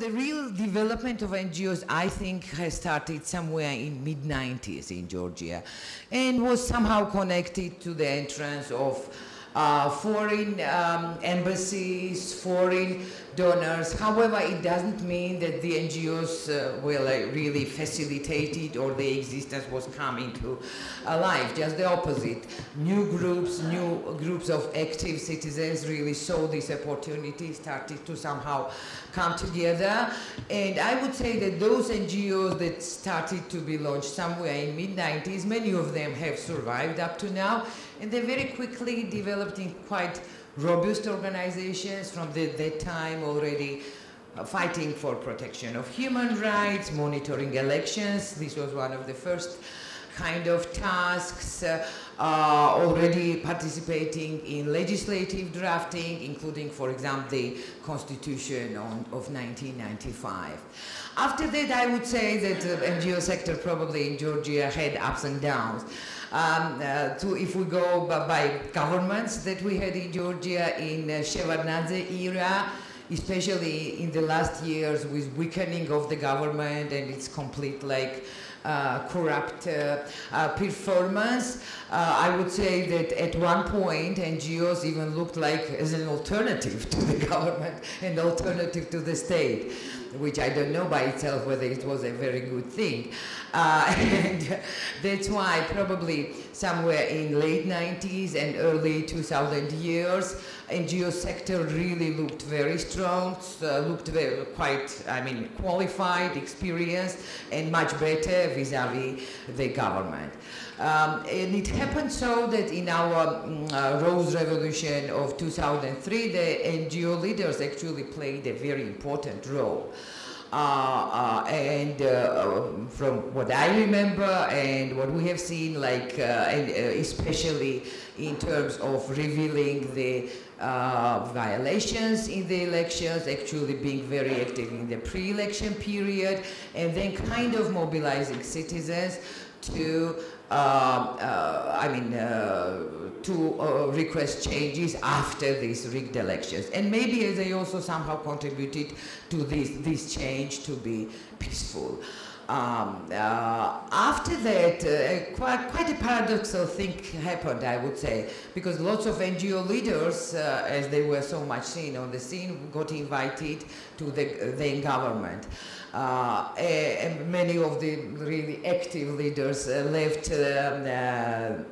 The real development of NGOs, I think, has started somewhere in mid 90s in Georgia, and was somehow connected to the entrance of uh, foreign um, embassies, foreign donors. However, it doesn't mean that the NGOs uh, were like, really facilitated or their existence was coming to life. Just the opposite. New groups, new groups of active citizens really saw this opportunity, started to somehow come together. And I would say that those NGOs that started to be launched somewhere in mid-90s, many of them have survived up to now. And they very quickly developed in quite robust organizations from the, that time already uh, fighting for protection of human rights, monitoring elections. This was one of the first kind of tasks, uh, uh, already participating in legislative drafting, including, for example, the Constitution on, of 1995. After that, I would say that the NGO sector probably in Georgia had ups and downs. Um, uh, to, if we go by, by, governments that we had in Georgia in uh, Shevardnadze era, especially in the last years with weakening of the government and its complete like uh, corrupt uh, uh, performance. I would say that at one point NGOs even looked like as an alternative to the government, an alternative to the state which I don't know by itself whether it was a very good thing. Uh, and that's why probably somewhere in late 90s and early 2000 years, NGO sector really looked very strong, uh, looked very, quite, I mean, qualified, experienced, and much better vis-a-vis -vis the government. Um, and it happened so that in our um, uh, Rose Revolution of 2003, the NGO leaders actually played a very important role. Uh, uh, and uh, from what I remember and what we have seen, like and, especially in terms of revealing the uh, violations in the elections, actually being very active in the pre-election period, and then kind of mobilizing citizens to, uh, uh, Um, uh, I mean, uh, to uh, request changes after these rigged elections. And maybe they also somehow contributed to this, this change to be peaceful. Um, uh, after that, uh, quite, quite, a paradoxical thing happened, I would say, because lots of NGO leaders, uh, as they were so much seen on the scene, got invited to the then government. Uh, and many of the really active leaders uh, left um,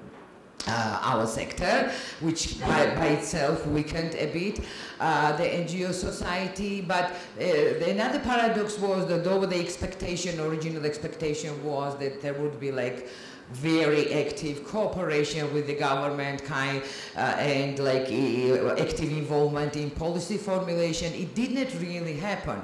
uh, our sector, which by, by, itself weakened a bit uh, the NGO society. But uh, another paradox was that though the expectation, original expectation was that there would be like very active cooperation with the government kind uh, and like active involvement in policy formulation, it did not really happen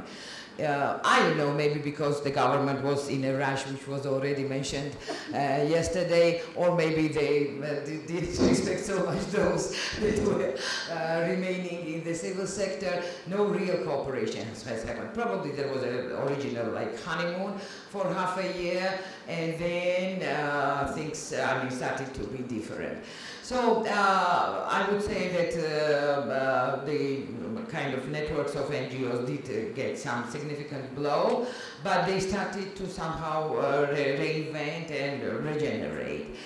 uh, I don't know, maybe because the government was in a rush, which was already mentioned uh, yesterday, or maybe they uh, did, did respect so much those that were uh, remaining in the civil sector. No real cooperation has, happened. Probably there was an original like honeymoon for half a year, and then uh, things I started to be different. So uh, I would say that uh, uh, the kind of networks of NGOs did uh, get some significant blow, but they started to somehow uh, re reinvent and regenerate.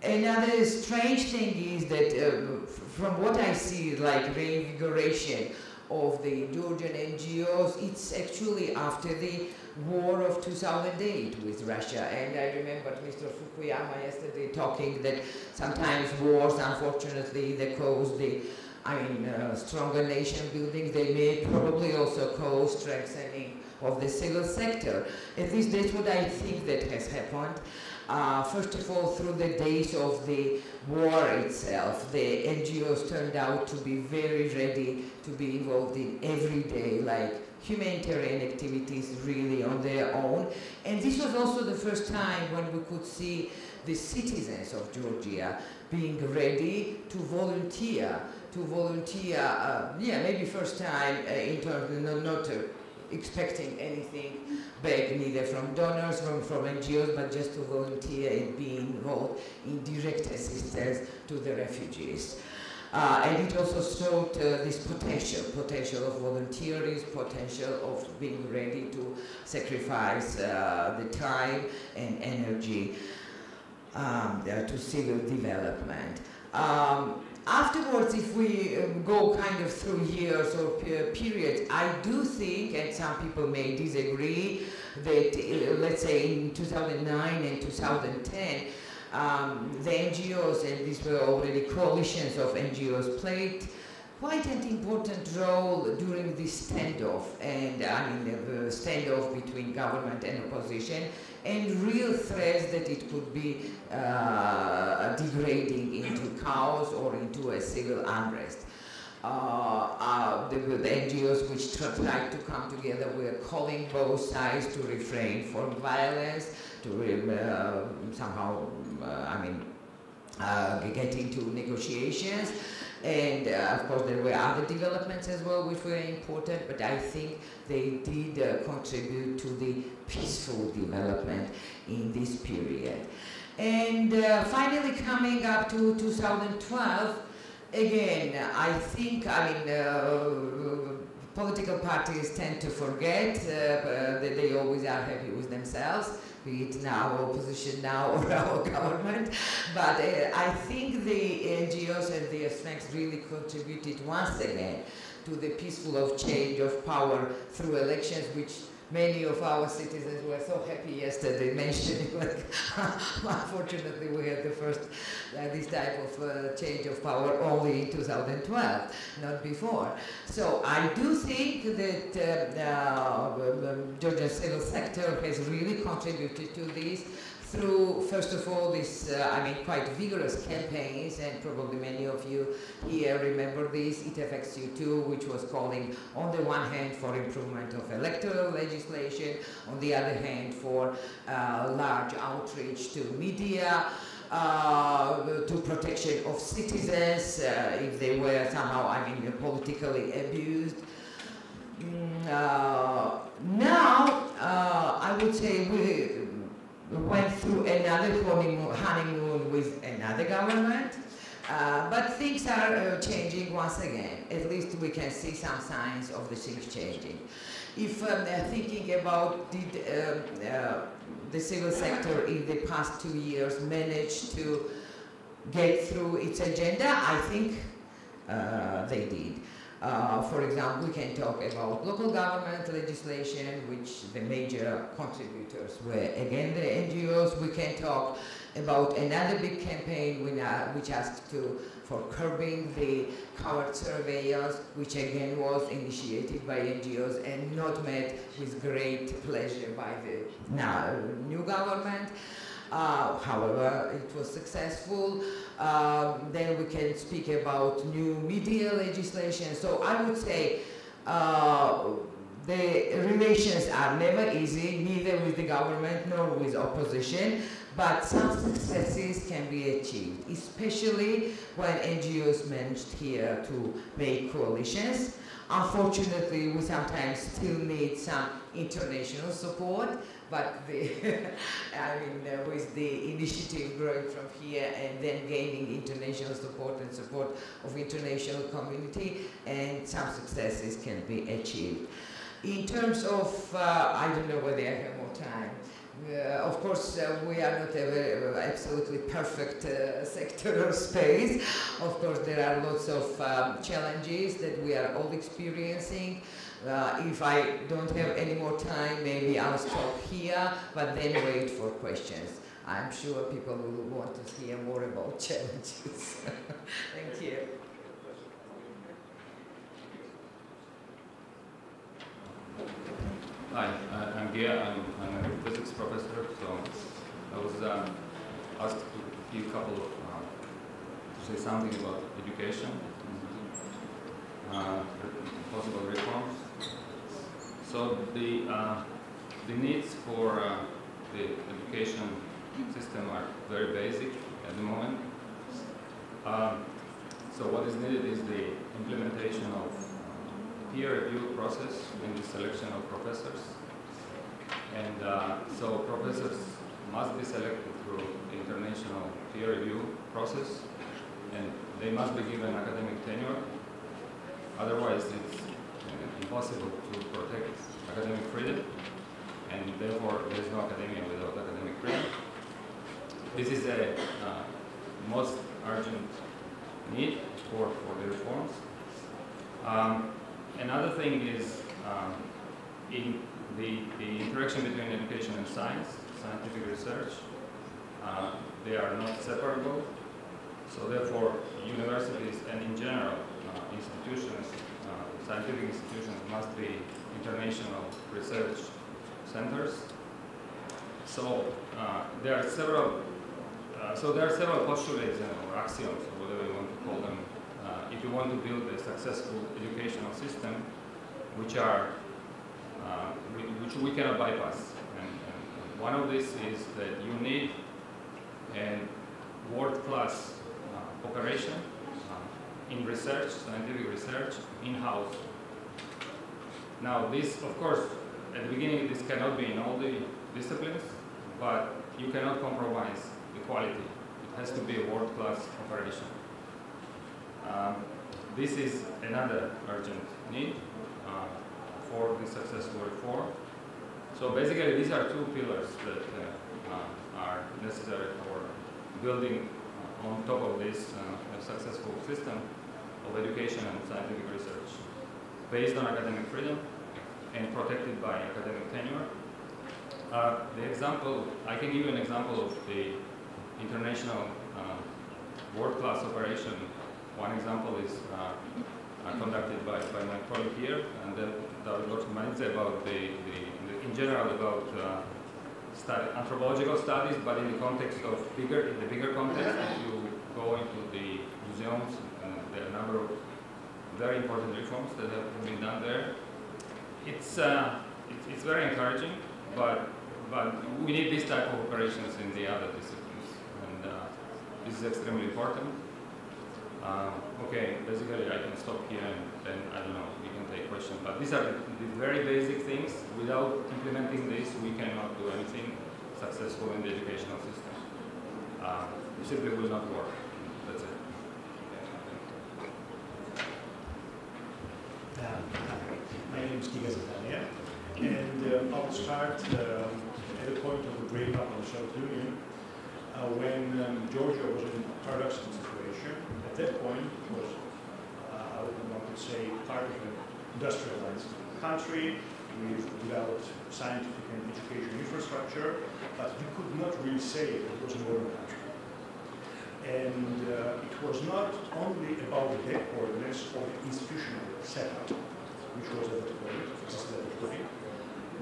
Another strange thing is that from what I see, like reinvigoration of the Georgian NGOs, it's actually after the war of 2008 with Russia. And I remember Mr. Fukuyama yesterday talking that sometimes wars, unfortunately, they cause the I mean, uh, stronger nation building, they may probably also cause strengthening of the civil sector. At least that's what I think that has happened. Uh, first of all, through the days of the war itself, the NGOs turned out to be very ready to be involved in everyday, like humanitarian activities really on their own. And this was also the first time when we could see the citizens of Georgia being ready to volunteer, to volunteer, uh, yeah, maybe first time uh, in terms of not, not uh, expecting anything back, neither from donors, from, from NGOs, but just to volunteer and be involved in direct assistance to the refugees. Uh, and it also showed uh, this potential, potential of volunteers, potential of being ready to sacrifice uh, the time and energy um, to civil development. Um, afterwards, if we um, go kind of through years or periods, I do think, and some people may disagree, that uh, let's say in 2009 and 2010, um, the NGOs, and these were already coalitions of NGOs, played quite an important role during this standoff, and I mean the standoff between government and opposition, and real threats that it could be uh, degrading into chaos or into a civil unrest. Uh, uh, the, the, NGOs which tried to come together were calling both sides to refrain from violence, to uh, somehow, I mean, uh, get into negotiations. And uh, of course, there were other developments as well, which were important, but I think they did uh, contribute to the peaceful development in this period. And uh, finally, coming up to 2012, again, I think, I mean, uh, political parties tend to forget uh, that they always are happy with themselves be it now opposition now or our government. But uh, I think the NGOs and the strengths really contributed once again to the peaceful of change of power through elections, which many of our citizens were so happy yesterday mentioning like unfortunately we had the first uh, this type of uh, change of power only in 2012 not before. So i do think that uh, uh, georgia's civil sector has really contributed to this through, first of all, this, uh, I mean, quite vigorous campaigns, and probably many of you here remember this, It Affects You Too, which was calling, on the one hand, for improvement of electoral legislation, on the other hand, for uh, large outreach to media, uh, to protection of citizens uh, if they were somehow, I mean, politically abused. Mm, uh, now, uh, I would say we, went through another honeymoon, with another government. Uh, but things are uh, changing once again. At least we can see some signs of the things changing. If um, thinking about did um, uh, the civil sector in the past two years manage to get through its agenda, I think uh, they did. Uh, for example, we can talk about local government legislation, which the major contributors were again the NGOs. We can talk about another big campaign which asked to for curbing the covert surveillance, which again was initiated by NGOs and not met with great pleasure by the now new government. Uh, however, it was successful. Um, then we can speak about new media legislation. So I would say uh, the relations are never easy, neither with the government nor with opposition, but some successes can be achieved, especially when NGOs managed here to make coalitions. Unfortunately, we sometimes still need some international support, but the, I mean, uh, with the initiative growing from here and then gaining international support and support of international community, and some successes can be achieved. In terms of, uh, I don't know whether I have more time. Uh, of course, uh, we are not a very, absolutely perfect uh, sector or space. Of course, there are lots of um, challenges that we are all experiencing. Uh, if I don't have any more time, maybe I'll stop here, but then wait for questions. I'm sure people will want to hear more about challenges. Thank you. Hi, uh, I'm Gia. I'm, I'm, a physics professor, so I was um, asked to give a couple of, uh, to say something about education, uh, possible reforms. So the, uh, the needs for uh, the education system are very basic at the moment. Um, so what is needed is the implementation of peer review process in the selection of professors. And uh, so professors must be selected through the international peer review process. And they must be given academic tenure. Otherwise, it's impossible to protect academic freedom, and therefore there is no academia without academic freedom. This is the uh, most urgent need for, for the reforms. Um, another thing is um, in the, the interaction between education and science, scientific research, uh, they are not separable. So therefore, universities and in general, uh, institutions, scientific institutions must be international research centers. So uh, there are several uh, so there are several postulates or axioms, or whatever you want to call them, uh, if you want to build a successful educational system, which are uh, which we cannot bypass. And, and, one of these is that you need a world-class uh, operation in research, scientific research, in-house. Now, this, of course, at the beginning, this cannot be in all the disciplines, but you cannot compromise the quality. It has to be a world-class operation. Um, this is another urgent need uh, for the successful reform. So basically, these are two pillars that uh, uh, are necessary for building uh, on top of this uh, a successful system of education and scientific research based on academic freedom and protected by academic tenure. Uh, the example, I can give you an example of the international uh, world-class operation. One example is uh, uh, conducted by, by my colleague here, and that Dr. Manidze about the, the, the, in general about uh, study, anthropological studies, but in the context of bigger, in the bigger context, if you go into the museums, and there are a number of very important reforms that have been done there. It's, uh, it's, it's very encouraging, but, but we need this type of operations in the other disciplines. And this is extremely important. Um, okay, basically I can stop here and then, I don't know, we can take questions. But these are the, the very basic things. Without implementing this, we cannot do anything successful in the educational system. Uh, it simply will not work. That's it. My name is Giga Zedania, and uh, I'll start um, at the point of the breakup of the Soviet Union when um, Georgia was in a paradoxical situation. At that point, it was, uh, I would say, part of an industrialized country. We've developed scientific and education infrastructure, but you could not really say it was a modern country. And uh, it was not only about the backwardness of the institutional setup, which was at that point, existed at that point,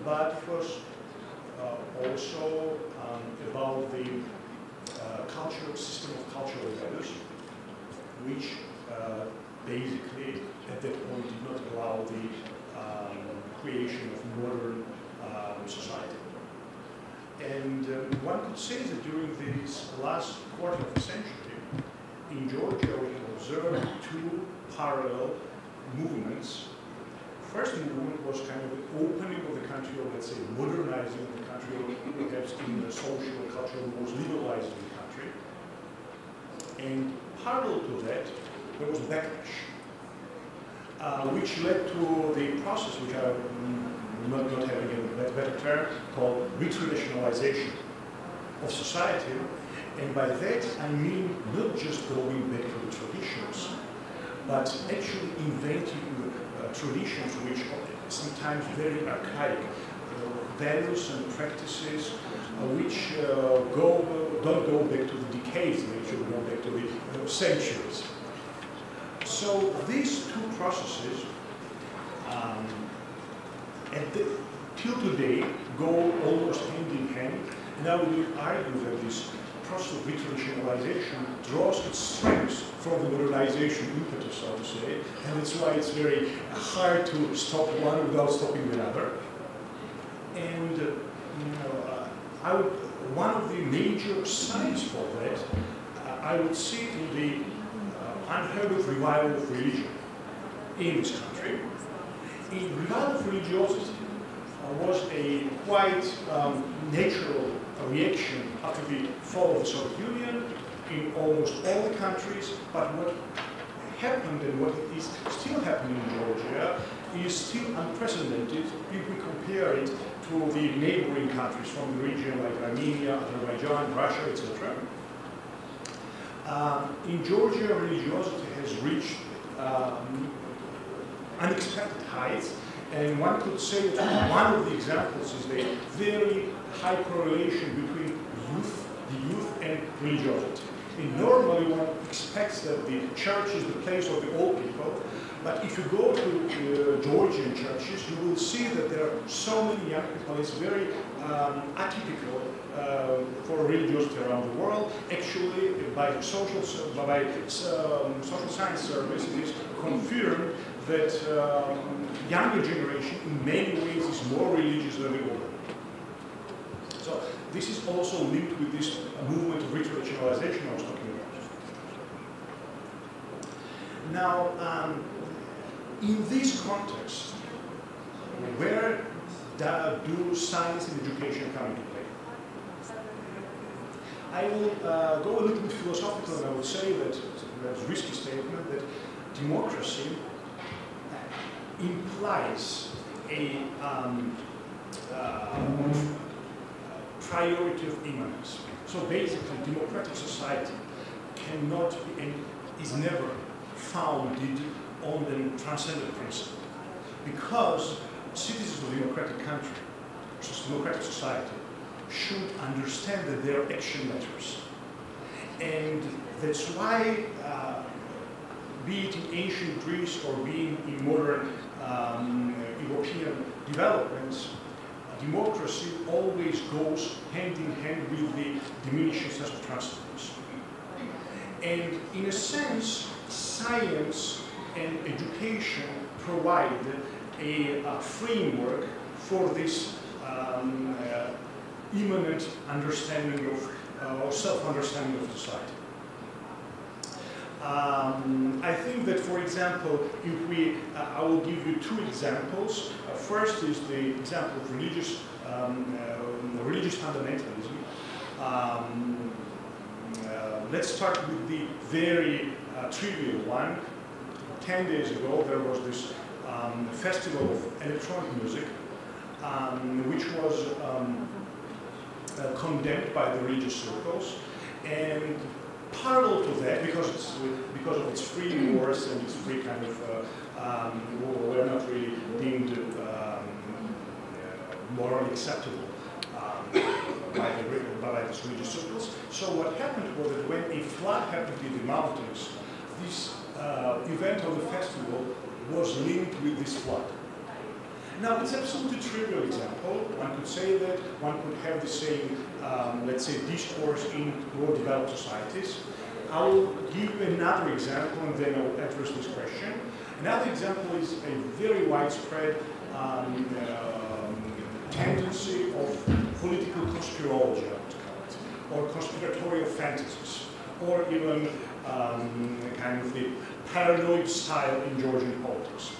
but it was uh, also um, about the uh, cultural system of cultural values, which uh, basically at that point did not allow the um, creation of modern um, society. And uh, one could say that during this last quarter of a century, in Georgia we have observed two parallel movements. First movement was kind of the opening of the country, or let's say modernizing the country, or perhaps in the social, cultural, most liberalizing the country. and parallel to that, there was backlash, uh, which led to the process which I am not, not having a better term called retraditionalization of society. And by that I mean not just going back to the traditions, but actually inventing uh, traditions which are sometimes very archaic, uh, values and practices uh, which uh, go, don't go back to the decades, they should go back to the uh, centuries. So these two processes, um, and till today, go almost hand in hand. And I would argue that this process of retraditionalization draws its strength from the modernization impetus, so to say, and that's why it's very hard to stop one without stopping the other. And uh, you know, I would, one of the major signs for that, uh, I would see in the uh, unheard of revival of religion in this country. In revival of religiosity uh, was a quite um, natural reaction after the fall of the Soviet Union in almost all the countries, but what happened and what is still happening in Georgia is still unprecedented if we compare it to the neighboring countries from the region like Armenia, Azerbaijan, Russia, etc. Um, in Georgia, religiosity has reached um, unexpected heights, and one could say that one of the examples is the very high correlation between youth, the youth, and religiosity. And normally one expects that the church is the place of the old people, but if you go to uh, Georgian churches, you will see that there are so many young people. It's very um, atypical uh, for religiosity around the world. Actually, by social by um, social science surveys, it is confirmed that um, younger generation, in many ways, is more religious than the older. So this is also linked with this movement of ritualization I was talking about. Now, um, in this context, where do science and education come into play? I will uh, go a little bit philosophical and I will say that, that's a risky statement, that democracy implies a um, uh, priority of immanence. So basically, democratic society cannot be and is never founded on the transcendent principle. Because citizens of a democratic country, democratic society, should understand that their action matters. And that's why, uh, be it in ancient Greece or being in modern um, European developments, democracy always goes hand in hand with the diminishing sense of transcendence. And in a sense, science and education provide a, a framework for this um, uh, immanent understanding of, uh, or self-understanding of society. Um, I think that, for example, if we, uh, I will give you two examples. Uh, first is the example of religious, um, uh, religious fundamentalism. Um, uh, let's start with the very uh, trivial one. Ten days ago, there was this um, festival of electronic music, um, which was um, uh, condemned by the religious circles, and parallel to that, because it's because of its free wars and its free kind of uh, um, were not really deemed um, morally acceptable um, by, the, by the religious circles. So what happened was that when a flood happened in the mountains, this uh, event of the festival was linked with this flood. Now, it's absolutely trivial example. One could say that one could have the same, um, let's say, discourse in more developed societies. I will give another example and then I'll address this question. Another example is a very widespread um, um, tendency of political conspirology, or conspiratorial fantasies, or even um, kind of the paranoid style in Georgian politics.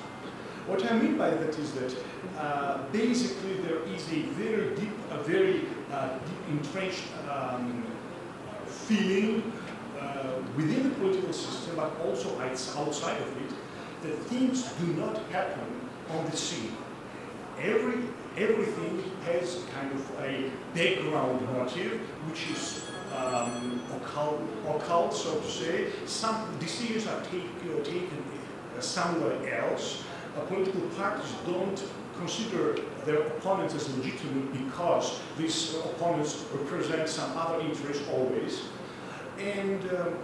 What I mean by that is that uh, basically there is a very deep, a very uh, deep entrenched um, feeling uh, within the political system, but also outside of it, that things do not happen on the scene. Every, everything has kind of a background motive, which is um, occult, occult, so to say. Some decisions are take, uh, taken uh, somewhere else. Political parties don't consider their opponents as legitimate because these opponents represent some other interest always. And um,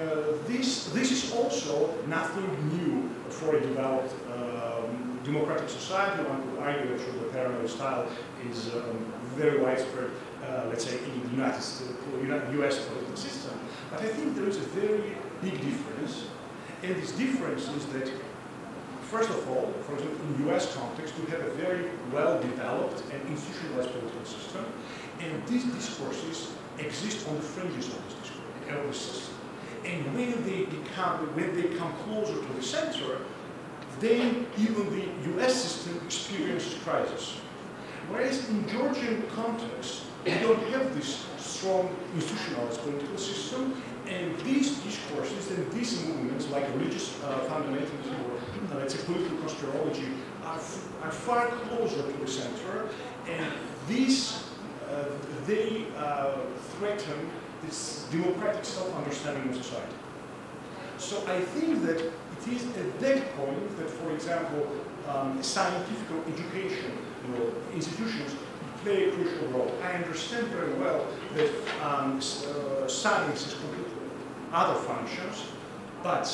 uh, this, this is also nothing new for a developed um, democratic society. One could argue that the paranoid style is um, very widespread uh, let's say, in the United States, US political system. But I think there is a very big difference. And this difference is that, first of all, for example, in US context, we have a very well-developed and institutionalized political system. And these discourses exist on the fringes of this discourse, of the system. And when they become, when they come closer to the center, then even the US system experiences crisis. Whereas in Georgian context, we don't have this strong institutionalized political system, and these discourses and these movements, like religious uh, fundamentalism or let's say political conspirology, are, are far closer to the center, and these uh, they uh, threaten this democratic self-understanding of society. So I think that it is at that point that, for example, um, scientific education you know, institutions play a crucial role. I understand very well that um, uh, science is completely other functions, but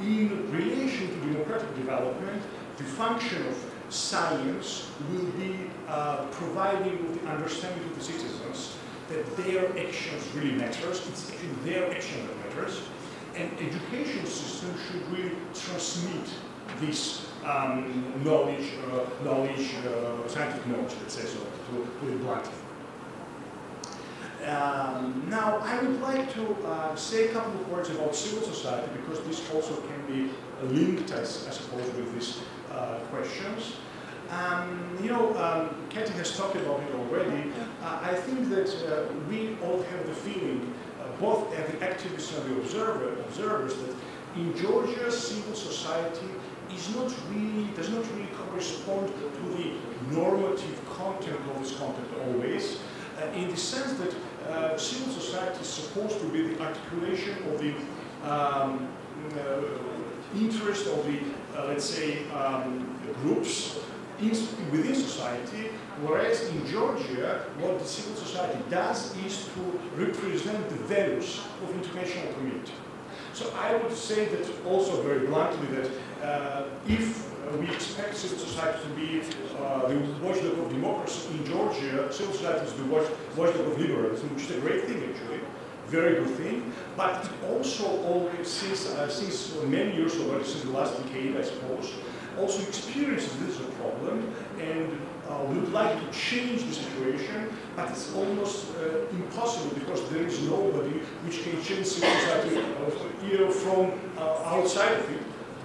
in relation to democratic development, the function of science will be uh, providing the understanding to the citizens that their actions really matters. It's actually their action that matters. And education system should really transmit this um, knowledge, uh, knowledge, uh, scientific knowledge, let's say so, to, to bluntly. Um, now, I would like to uh, say a couple of words about civil society because this also can be linked, I, I suppose, with these uh, questions. Um, you know, um, Katie has talked about it already. Uh, I think that uh, we all have the feeling, uh, both as the activists and the observer, observers, that in Georgia, civil society is not really, does not really correspond to the normative content of this content always, uh, in the sense that uh, civil society is supposed to be the articulation of the um, uh, interest of the, uh, let's say, um, groups in, within society, whereas in Georgia, what the civil society does is to represent the values of international community. So I would say that also very bluntly that uh, if we expect civil society to be uh, the watchdog of democracy in Georgia, civil society is the watch, watchdog of liberalism, which is a great thing actually, very good thing. But it also since, uh, since many years already, since the last decade I suppose, also experiences this as a problem and uh, would like to change the situation, but it's almost uh, impossible because there is nobody which can change civil society uh, you know, from uh, outside of it.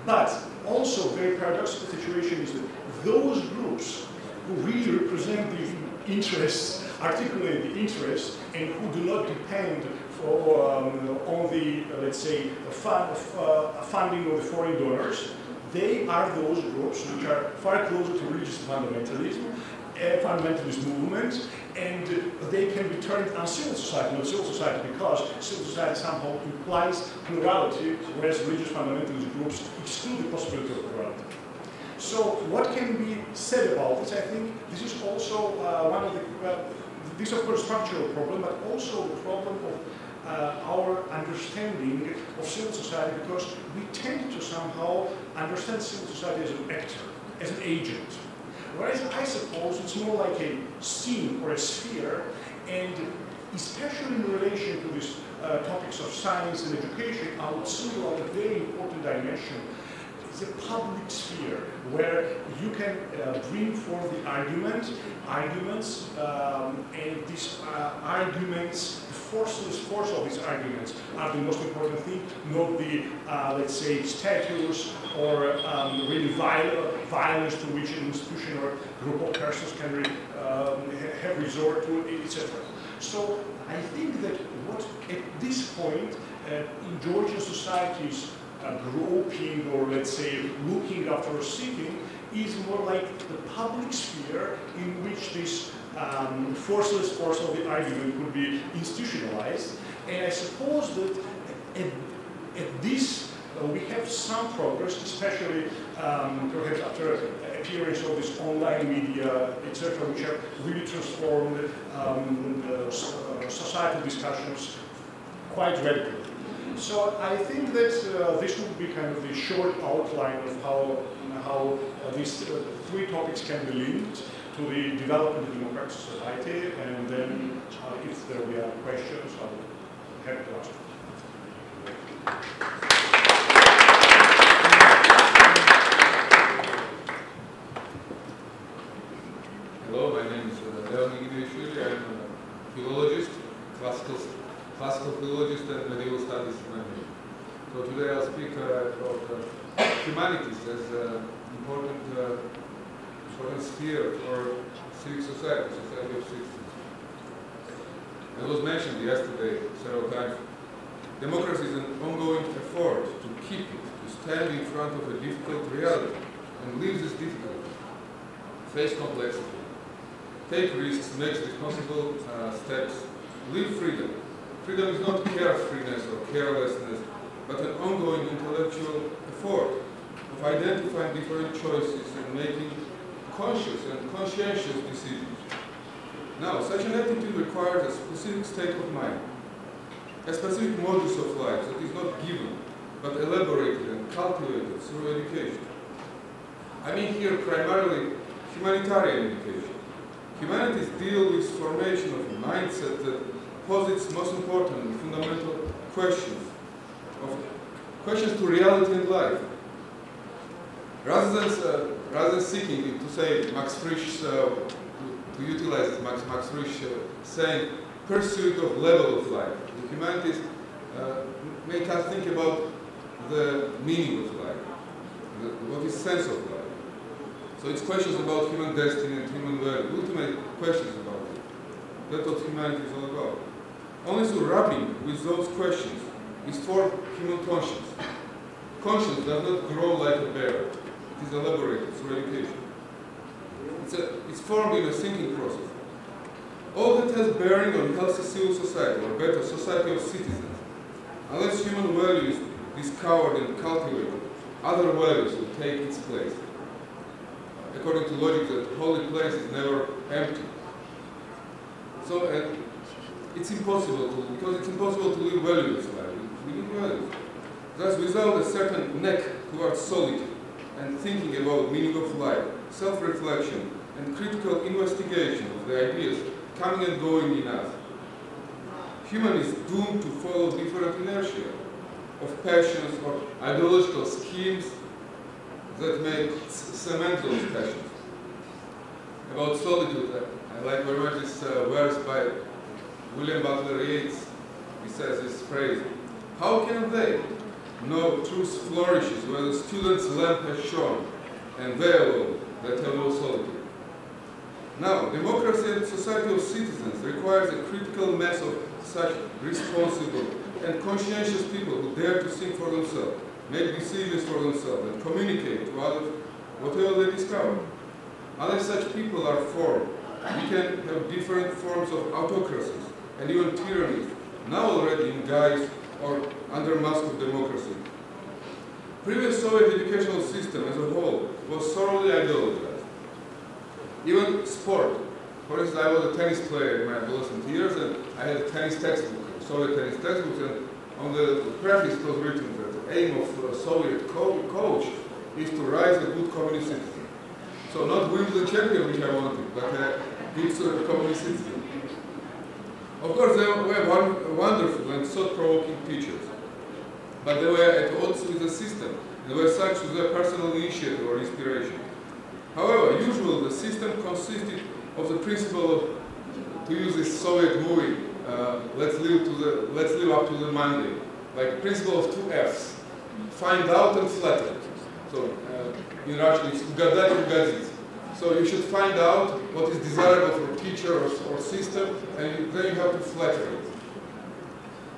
But also very paradoxical situation is that those groups who really represent the interests, articulate the interests, and who do not depend for, um, on the, uh, let's say, fund, uh, funding of the foreign donors, they are those groups which are far closer to religious fundamentalism, fundamentalist movements, and they can be turned on civil society, not civil society, because civil society somehow implies plurality, whereas religious fundamentalist groups exclude the possibility of plurality. So what can be said about this? I think this is also uh, one of the, uh, this of course structural problem, but also the problem of uh, our understanding of civil society because we tend to somehow understand civil society as an actor, as an agent. Whereas I suppose it's more like a scene or a sphere, and especially in relation to these uh, topics of science and education, I would single out a very important dimension. A public sphere where you can uh, bring forth the argument, arguments, um, and these uh, arguments, the forceless force of these arguments are the most important thing, not the, uh, let's say, status or um, really viol violence to which an institution or group of persons can re um, have resort to, etc. So I think that what at this point uh, in Georgian societies uh, groping or let's say looking after seeking is more like the public sphere in which this um, forceless force of the argument could be institutionalized. And I suppose that at, at this uh, we have some progress, especially um, perhaps after appearance of this online media, etc., which have really transformed um, uh, societal discussions quite radically. So I think that uh, this would be kind of the short outline of how, how uh, these uh, three topics can be linked to the development of democratic society, and then uh, if there will be questions, I'll have to ask. Hello, my name is uh, Levan Gigineishvili. I'm a philologist, classical, classical philologist and medieval studies major. So today I'll speak uh, about uh, humanities as an important, sphere for civic society, society of citizens. As was mentioned yesterday several times, democracy is an ongoing effort to keep it, to stand in front of a difficult reality and live this difficulty, face complexity, take risks, make responsible uh, steps, live freedom. Freedom is not carefreeness or carelessness, but an ongoing intellectual effort of identifying different choices and making conscious and conscientious decisions. Now, such an attitude requires a specific state of mind, a specific modus of life that is not given, but elaborated and cultivated through education. I mean here primarily humanitarian education. Humanities deal with formation of a mindset that posits most important and fundamental questions of questions to reality and life. Rather than, uh, rather seeking to say Max Frisch, uh, to, to, utilize Max, Max Frisch uh, saying pursuit of level of life, the humanities uh, make us think about the meaning of life, the, what is sense of life. So it's questions about human destiny and human value, ultimate questions about it. That's what humanity is all about. Only through rubbing with those questions is formed human conscience. Conscience does not grow like a bear. Is elaborated through education. It's, a, it's formed in a thinking process. All that has bearing on healthy civil society, or better, society of citizens. Unless human value is discovered and cultivated, other values will take its place. According to logic, that holy place is never empty. So uh, it's impossible to, because it's impossible to live valueless life. We need values. Thus, without a certain neck towards solitude and thinking about meaning of life, self-reflection, and critical investigation of the ideas coming and going in us, human is doomed to follow different inertia of passions or ideological schemes that may cement those passions. About solitude, I like very much this uh, verse by William Butler Yeats. He says this phrase, How can they know truth flourishes where the student's lamp has shone, and they alone that have no solitude? Now, democracy and society of citizens requires a critical mass of such responsible and conscientious people who dare to think for themselves, make decisions for themselves, and communicate to others whatever they discover. Unless such people are formed, we can have different forms of autocracies and even tyrannies, now already in guise or under mask of democracy. Previous Soviet educational system as a whole was thoroughly ideologized. Even sport. For instance, I was a tennis player in my adolescent years and I had a tennis textbook, Soviet tennis textbook, and on the preface was written that the aim of a Soviet co coach is to rise a good communist citizen. So not win the champion, which I wanted, but a good uh, communist citizen. Of course, they were wonderful and thought-provoking teachers, but they were at odds with the system. They were such with their personal initiative or inspiration. However, usually the system consisted of the principle of, to use this Soviet movie, uh, let's live to the let's live up to the Monday, like principle of two F's: find out and flatter. So uh, in Russian, it's угадать угодить. So you should find out what is desirable for teacher or, or system, and then you have to flatter it.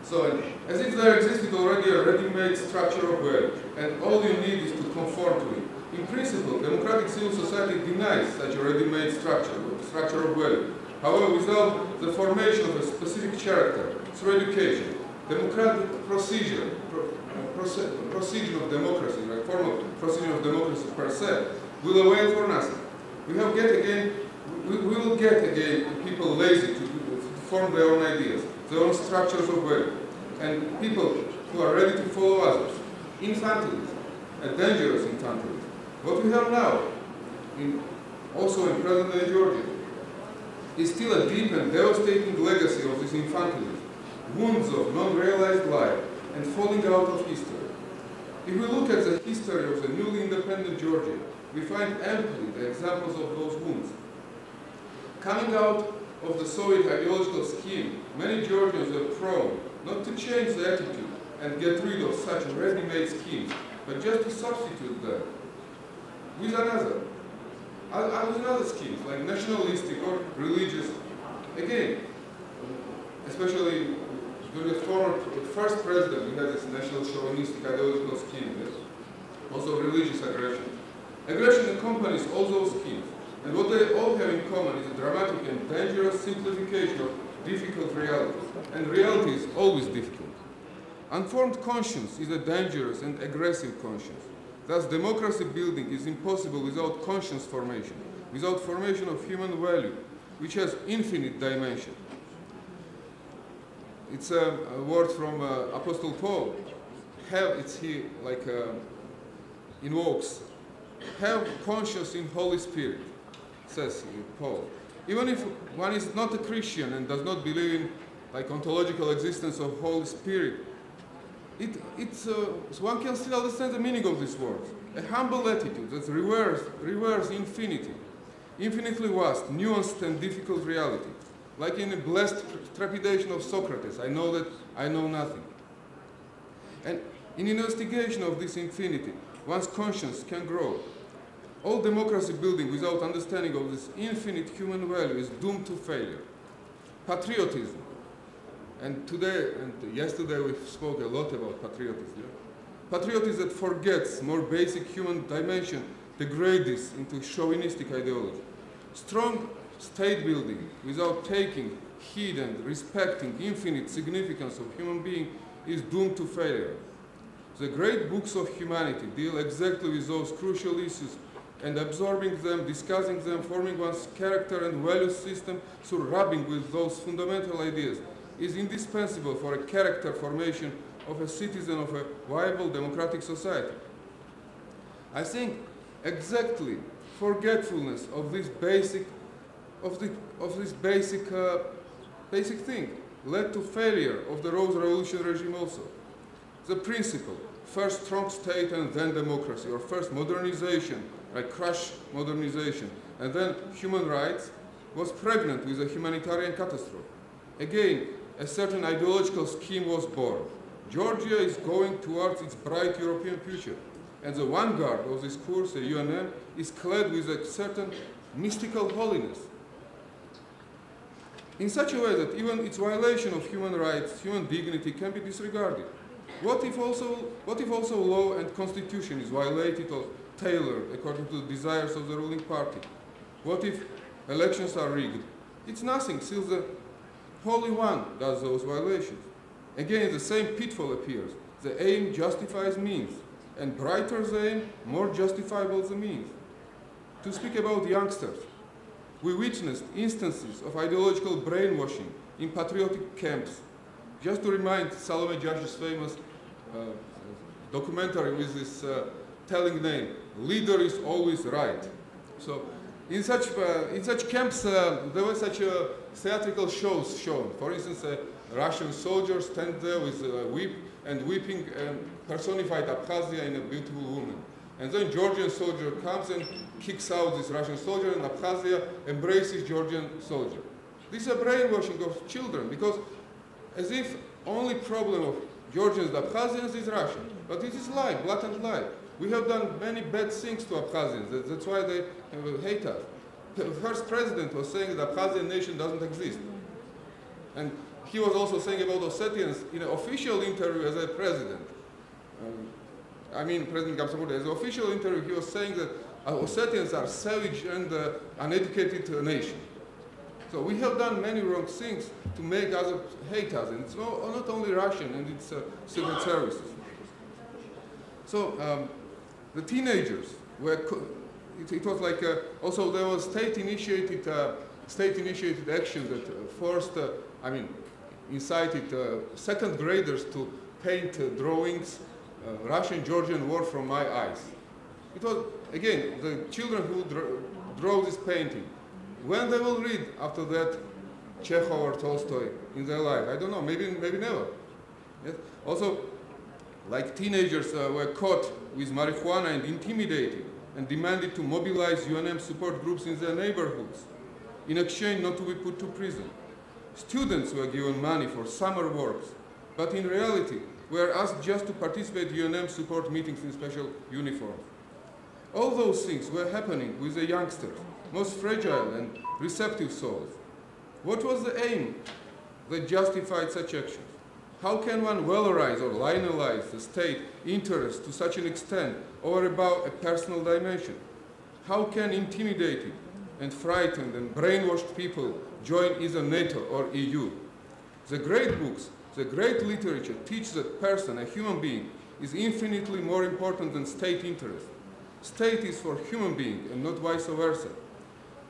So as if there existed already a ready-made structure of value, and all you need is to conform to it. In principle, democratic civil society denies such a ready-made structure, structure of value. However, without the formation of a specific character through education, democratic procedure, pro, procedure of democracy, like formal procedure of democracy per se, will avail for nothing. We have get again, we, we will get again people lazy to, to form their own ideas, their own structures of value, and people who are ready to follow others. Infantilism, a dangerous infantilism. What we have now, in, also in present-day Georgia, is still a deep and devastating legacy of this infantilism, wounds of non-realized life, and falling out of history. If we look at the history of the newly independent Georgia, we find amply the examples of those wounds. Coming out of the Soviet ideological scheme, many Georgians were prone not to change the attitude and get rid of such ready-made schemes, but just to substitute them with another, uh, uh, with other schemes, like nationalistic or religious. Again, especially during the former, first president, we had this national chauvinistic ideological scheme, yes? also religious aggression. Aggression accompanies all those schemes, and what they all have in common is a dramatic and dangerous simplification of difficult reality. And reality is always difficult. Unformed conscience is a dangerous and aggressive conscience. Thus, democracy building is impossible without conscience formation, without formation of human value, which has infinite dimension. It's a, a word from uh, Apostle Paul. Have, it's he like uh, invokes, have conscience in Holy Spirit, says Paul. Even if one is not a Christian and does not believe in like ontological existence of Holy Spirit, it, it's, uh, one can still understand the meaning of these words. A humble attitude that reveres, reveres infinity, infinitely vast, nuanced and difficult reality. Like in the blessed trepidation of Socrates, I know that I know nothing. And in investigation of this infinity, one's conscience can grow. All democracy building without understanding of this infinite human value is doomed to failure. Patriotism. And today and yesterday we spoke a lot about patriotism. Patriotism that forgets more basic human dimension degrades into chauvinistic ideology. Strong state building without taking heed and respecting infinite significance of human being is doomed to failure. The great books of humanity deal exactly with those crucial issues and absorbing them, discussing them, forming one's character and value system through rubbing with those fundamental ideas is indispensable for a character formation of a citizen of a viable democratic society. I think exactly forgetfulness of this basic, of, the, of this basic, uh, basic thing led to failure of the Rose Revolution regime also. The principle, first strong state and then democracy, or first modernization, like crush modernization, and then human rights, was pregnant with a humanitarian catastrophe. Again, a certain ideological scheme was born. Georgia is going towards its bright European future. And the vanguard of this course, the UNM, is clad with a certain mystical holiness. In such a way that even its violation of human rights, human dignity can be disregarded. What if also, what if also law and constitution is violated or tailored according to the desires of the ruling party? What if elections are rigged? It's nothing, since the Holy One does those violations. Again, the same pitfall appears. The aim justifies means, and brighter the aim, more justifiable the means. To speak about youngsters, we witnessed instances of ideological brainwashing in patriotic camps. Just to remind Salome Jashi's famous uh, documentary with this uh, telling name, leader is always right. So in such, uh, in such camps, uh, there were such uh, theatrical shows shown. For instance, a Russian soldiers stand there with a whip and whipping um, personified Abkhazia in a beautiful woman. And then Georgian soldier comes and kicks out this Russian soldier and Abkhazia embraces Georgian soldier. This is a brainwashing of children because as if only problem of Georgians and Abkhazians is Russian. But it is lie, blatant lie. We have done many bad things to Abkhazians. That's why they hate us. The first president was saying that Abkhazian nation doesn't exist. And he was also saying about Ossetians in an official interview as a president. Um, I mean, President Gamsakhurdia, as an official interview, he was saying that uh, Ossetians are savage and uh, uneducated uh, nation. So we have done many wrong things to make others hate us. And it's not, not only Russian and its uh, secret services. So um, the teenagers were, it, it was like, uh, also there was state-initiated uh, state-initiated action that uh, forced, uh, I mean, incited uh, second graders to paint drawings, Russian-Georgian war from my eyes. It was, again, the children who draw this painting, when they will read after that Chekhov or Tolstoy in their life, I don't know, maybe, maybe never. Yes? Also, like teenagers uh, were caught with marijuana and intimidated and demanded to mobilize UNM support groups in their neighborhoods in exchange not to be put to prison. Students were given money for summer works, but in reality were asked just to participate in UNM support meetings in special uniforms. All those things were happening with the youngsters, most fragile and receptive souls. What was the aim that justified such actions? How can one valorize or linealize the state interest to such an extent over about a personal dimension? How can intimidated and frightened and brainwashed people join either NATO or EU? The great books, the great literature teach that person, a human being, is infinitely more important than state interest. State is for human being and not vice versa.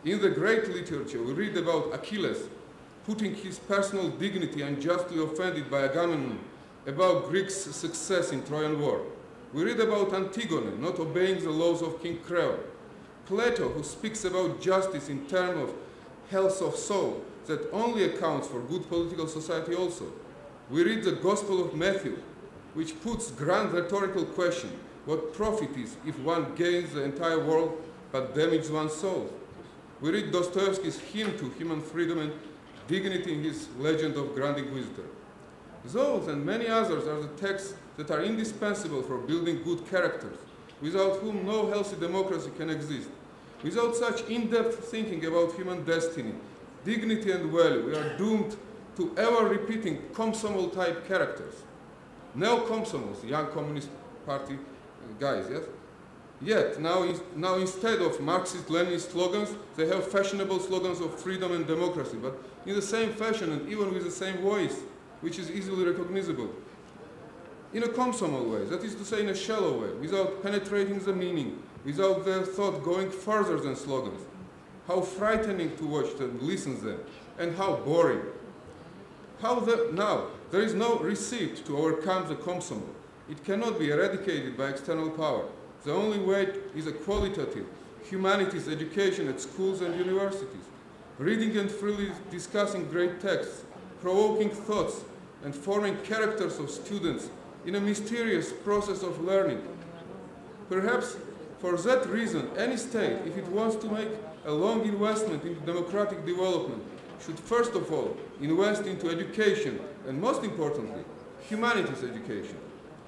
In the great literature, we read about Achilles putting his personal dignity unjustly offended by Agamemnon, about Greeks' success in Trojan War. We read about Antigone not obeying the laws of King Creon, Plato who speaks about justice in terms of health of soul that only accounts for good political society also. We read the Gospel of Matthew, which puts grand rhetorical question what profit is if one gains the entire world but damages one's soul. We read Dostoevsky's hymn to human freedom and dignity in his Legend of Grand Inquisitor. Those and many others are the texts that are indispensable for building good characters, without whom no healthy democracy can exist. Without such in-depth thinking about human destiny, dignity and value, we are doomed to ever repeating Komsomol type characters. Neo-Komsomols, young Communist Party uh, guys, yes? Yet, now, now instead of Marxist-Leninist slogans, they have fashionable slogans of freedom and democracy, but in the same fashion and even with the same voice, which is easily recognizable. In a Komsomol way, that is to say in a shallow way, without penetrating the meaning, without their thought going further than slogans. How frightening to watch them, listen them, and how boring. How the, now, there is no receipt to overcome the Komsomol. It cannot be eradicated by external power. The only way is a qualitative, humanities education at schools and universities, reading and freely discussing great texts, provoking thoughts, and forming characters of students in a mysterious process of learning. Perhaps for that reason, any state, if it wants to make a long investment into democratic development, should first of all invest into education, and most importantly, humanities education,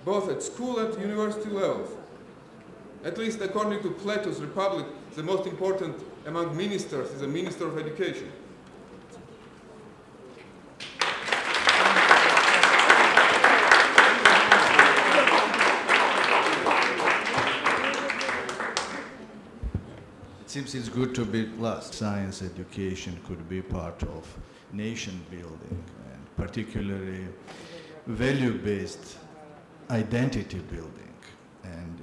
both at school and university levels. At least according to Plato's Republic, the most important among ministers is the Minister of Education. It seems it's good to be last. Science education could be part of nation building and particularly value-based identity building.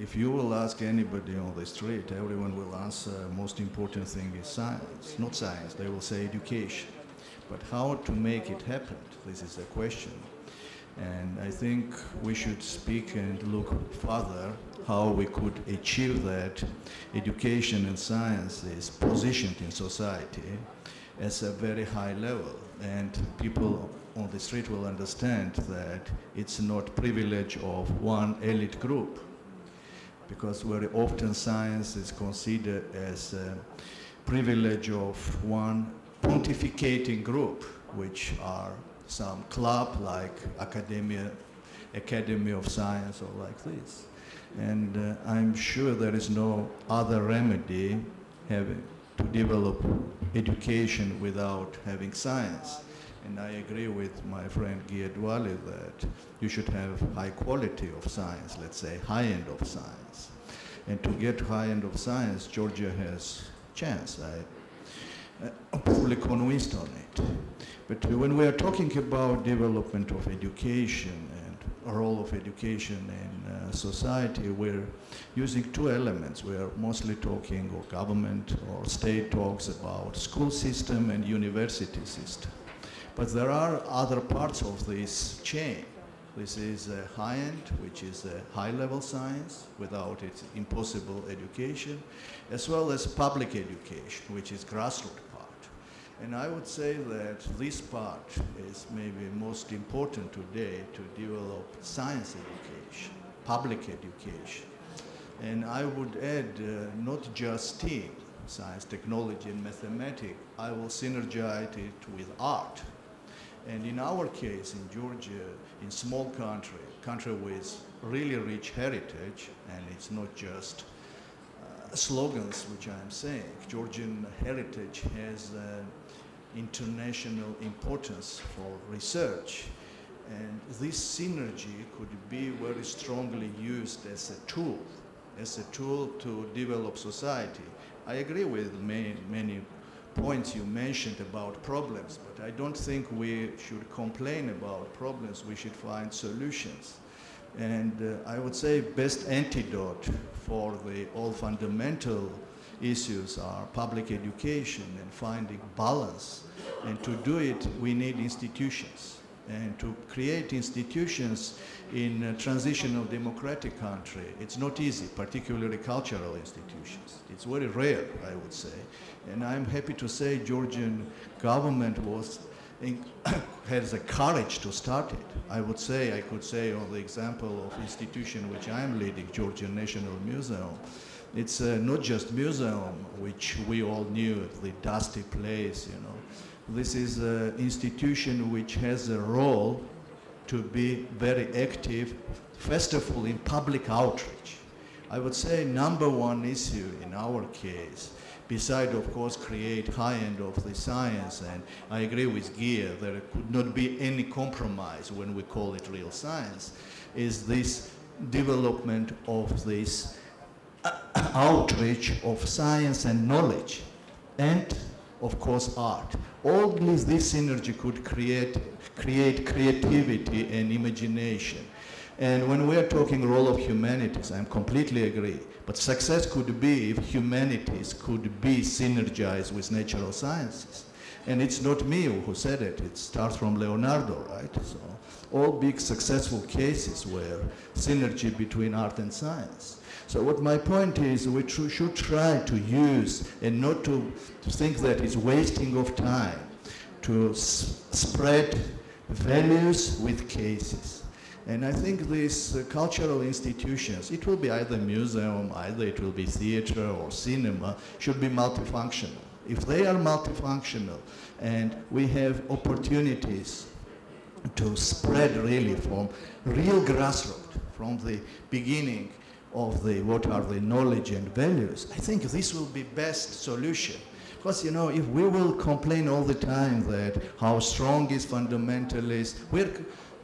If you will ask anybody on the street, everyone will answer most important thing is science. Not science, they will say education. But how to make it happen? This is the question. And I think we should speak and look further how we could achieve that education and science is positioned in society as a very high level. And people on the street will understand that it's not privilege of one elite group because very often science is considered as a privilege of one pontificating group, which are some club like Academia, Academy of Science or like this. And uh, I'm sure there is no other remedy having to develop education without having science. And I agree with my friend Gia Dvali that you should have high quality of science, let's say high end of science. And to get high end of science, Georgia has chance. I, I'm fully convinced on it. But when we are talking about development of education and role of education in uh, society, we're using two elements. We are mostly talking, or government or state talks about school system and university system. But there are other parts of this chain. This is a high end, which is a high level science. Without it, impossible education, as well as public education, which is grassroots part. And I would say that this part is maybe most important today to develop science education, public education. And I would add uh, not just STEAM, science, technology, and mathematics, I will synergize it with art and in our case, in Georgia, in small country, country with really rich heritage, and it's not just uh, slogans which I'm saying. Georgian heritage has uh, international importance for research. And this synergy could be very strongly used as a tool, as a tool to develop society. I agree with many, many points you mentioned about problems, but I don't think we should complain about problems. We should find solutions. And uh, I would say best antidote for the all fundamental issues are public education and finding balance. And to do it, we need institutions. And to create institutions in a transitional democratic country, it's not easy, particularly cultural institutions. It's very rare, I would say. And I'm happy to say Georgian government was has the courage to start it. I would say, I could say on the example of institution which I'm leading, Georgian National Museum, it's uh, not just museum, which we all knew, the dusty place, you know. This is an institution which has a role to be very active, first of all, in public outreach. I would say number one issue in our case, beside of course create high end of the science, and I agree with Gia, there could not be any compromise when we call it real science, is this development of this uh, outreach of science and knowledge and of course art. All this, this synergy could create, create creativity and imagination. And when we are talking role of humanities, I completely agree. But success could be if humanities could be synergized with natural sciences. And it's not me who said it, it starts from Leonardo, right? So all big successful cases were synergy between art and science. So what my point is, we tr should try to use and not to, to think that it's wasting of time to spread values with cases. And I think these uh, cultural institutions, it will be either museum, either it will be theater or cinema, should be multifunctional. If they are multifunctional and we have opportunities to spread really from real grassroots, from the beginning of the what are the knowledge and values, I think this will be best solution. Because you know, if we will complain all the time that how strong is fundamentalist, we're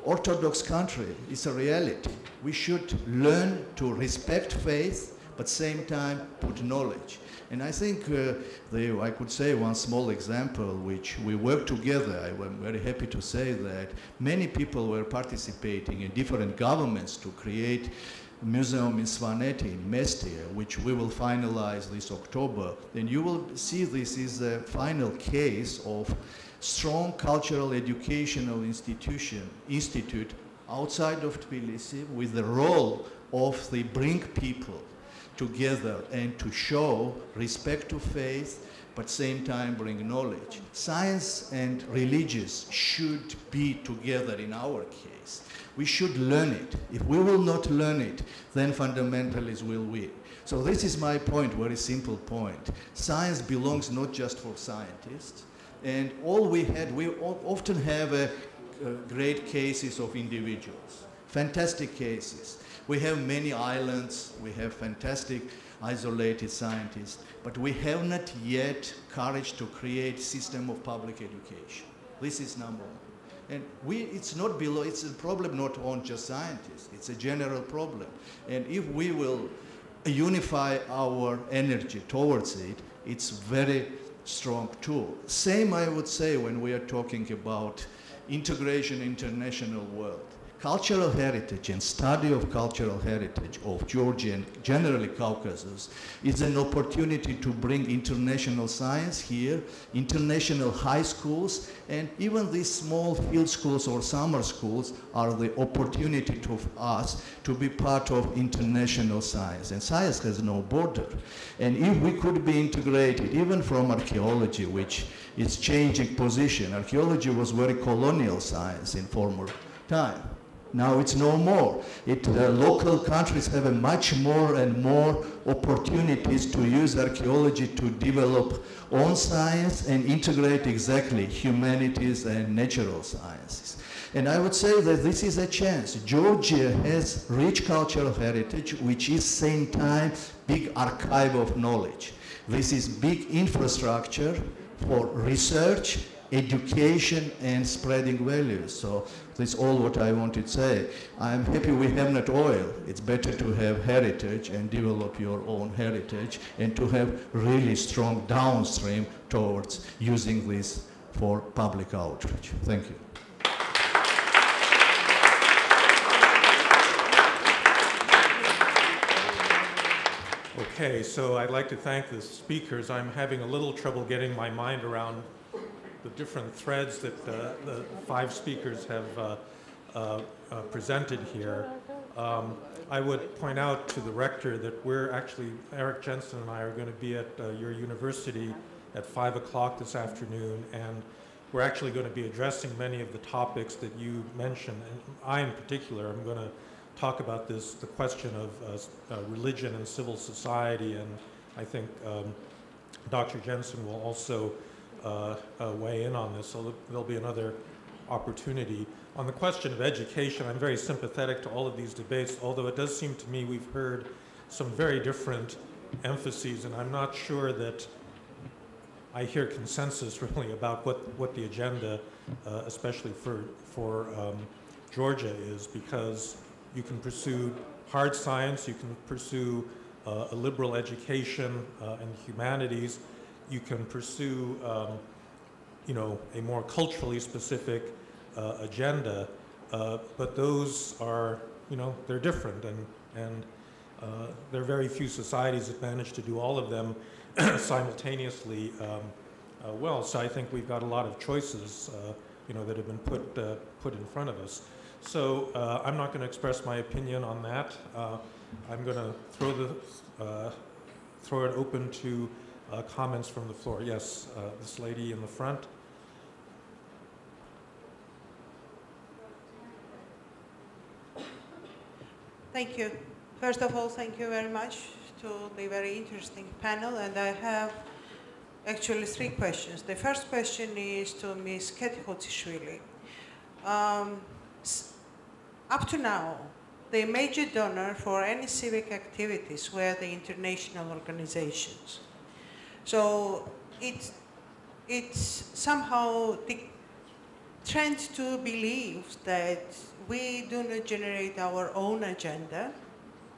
Orthodox country. is a reality. We should learn to respect faith, but same time put knowledge. And I think uh, the, I could say one small example which we work together. I am very happy to say that many people were participating in different governments to create museum in Svaneti, in Mestia, which we will finalize this October, And you will see this is a final case of strong cultural educational institution, institute outside of Tbilisi with the role of the bring people together and to show respect to faith, but same time bring knowledge. Science and religious should be together in our case. We should learn it. If we will not learn it, then fundamentalists will win. So this is my point, very simple point. Science belongs not just for scientists, and all we had, we often have a uh, great cases of individuals, fantastic cases. We have many islands, we have fantastic isolated scientists, but we have not yet courage to create system of public education. This is number one. And we, it's not below, it's a problem not on just scientists, it's a general problem. And if we will unify our energy towards it, it's very strong tool. Same I would say when we are talking about integration international world cultural heritage and study of cultural heritage of Georgia and generally Caucasus is an opportunity to bring international science here, international high schools, and even these small field schools or summer schools are the opportunity to us to be part of international science. And science has no border. And if we could be integrated, even from archaeology, which is changing position, archaeology was very colonial science in former time. Now it's no more. It, local countries have a much more and more opportunities to use archaeology to develop own science and integrate exactly humanities and natural sciences. And I would say that this is a chance. Georgia has rich cultural heritage, which is same time big archive of knowledge. This is big infrastructure for research education and spreading values. So that's all what I wanted to say. I'm happy we have not oil. It's better to have heritage and develop your own heritage and to have really strong downstream towards using this for public outreach. Thank you. Okay, so I'd like to thank the speakers. I'm having a little trouble getting my mind around the different threads that uh, the five speakers have uh, uh, uh, presented here. Um, I would point out to the rector that we're actually, Eric Jensen and I are going to be at uh, your university at 5 o'clock this afternoon, and we're actually going to be addressing many of the topics that you mentioned. And I, in particular, I'm going to talk about this, the question of uh, religion and civil society, and I think um, Dr. Jensen will also uh, uh, weigh in on this, so there'll be another opportunity. On the question of education, I'm very sympathetic to all of these debates, although it does seem to me we've heard some very different emphases, and I'm not sure that I hear consensus really about what, what the agenda, uh, especially for, for um, Georgia, is because you can pursue hard science, you can pursue uh, a liberal education uh, and humanities, you can pursue, um, you know, a more culturally specific uh, agenda, uh, but those are, you know, they're different, and and uh, there are very few societies that manage to do all of them simultaneously um, uh, well. So I think we've got a lot of choices, uh, you know, that have been put uh, put in front of us. So I'm not going to express my opinion on that. I'm going to throw the throw it open to uh, comments from the floor. Yes, uh, this lady in the front. Thank you. First of all, thank you very much to the very interesting panel, and I have actually three questions. The first question is to Ms. Keti Khutsishvili. Um, up to now, the major donor for any civic activities were the international organizations. So it's, it's somehow the trend to believe that we do not generate our own agenda.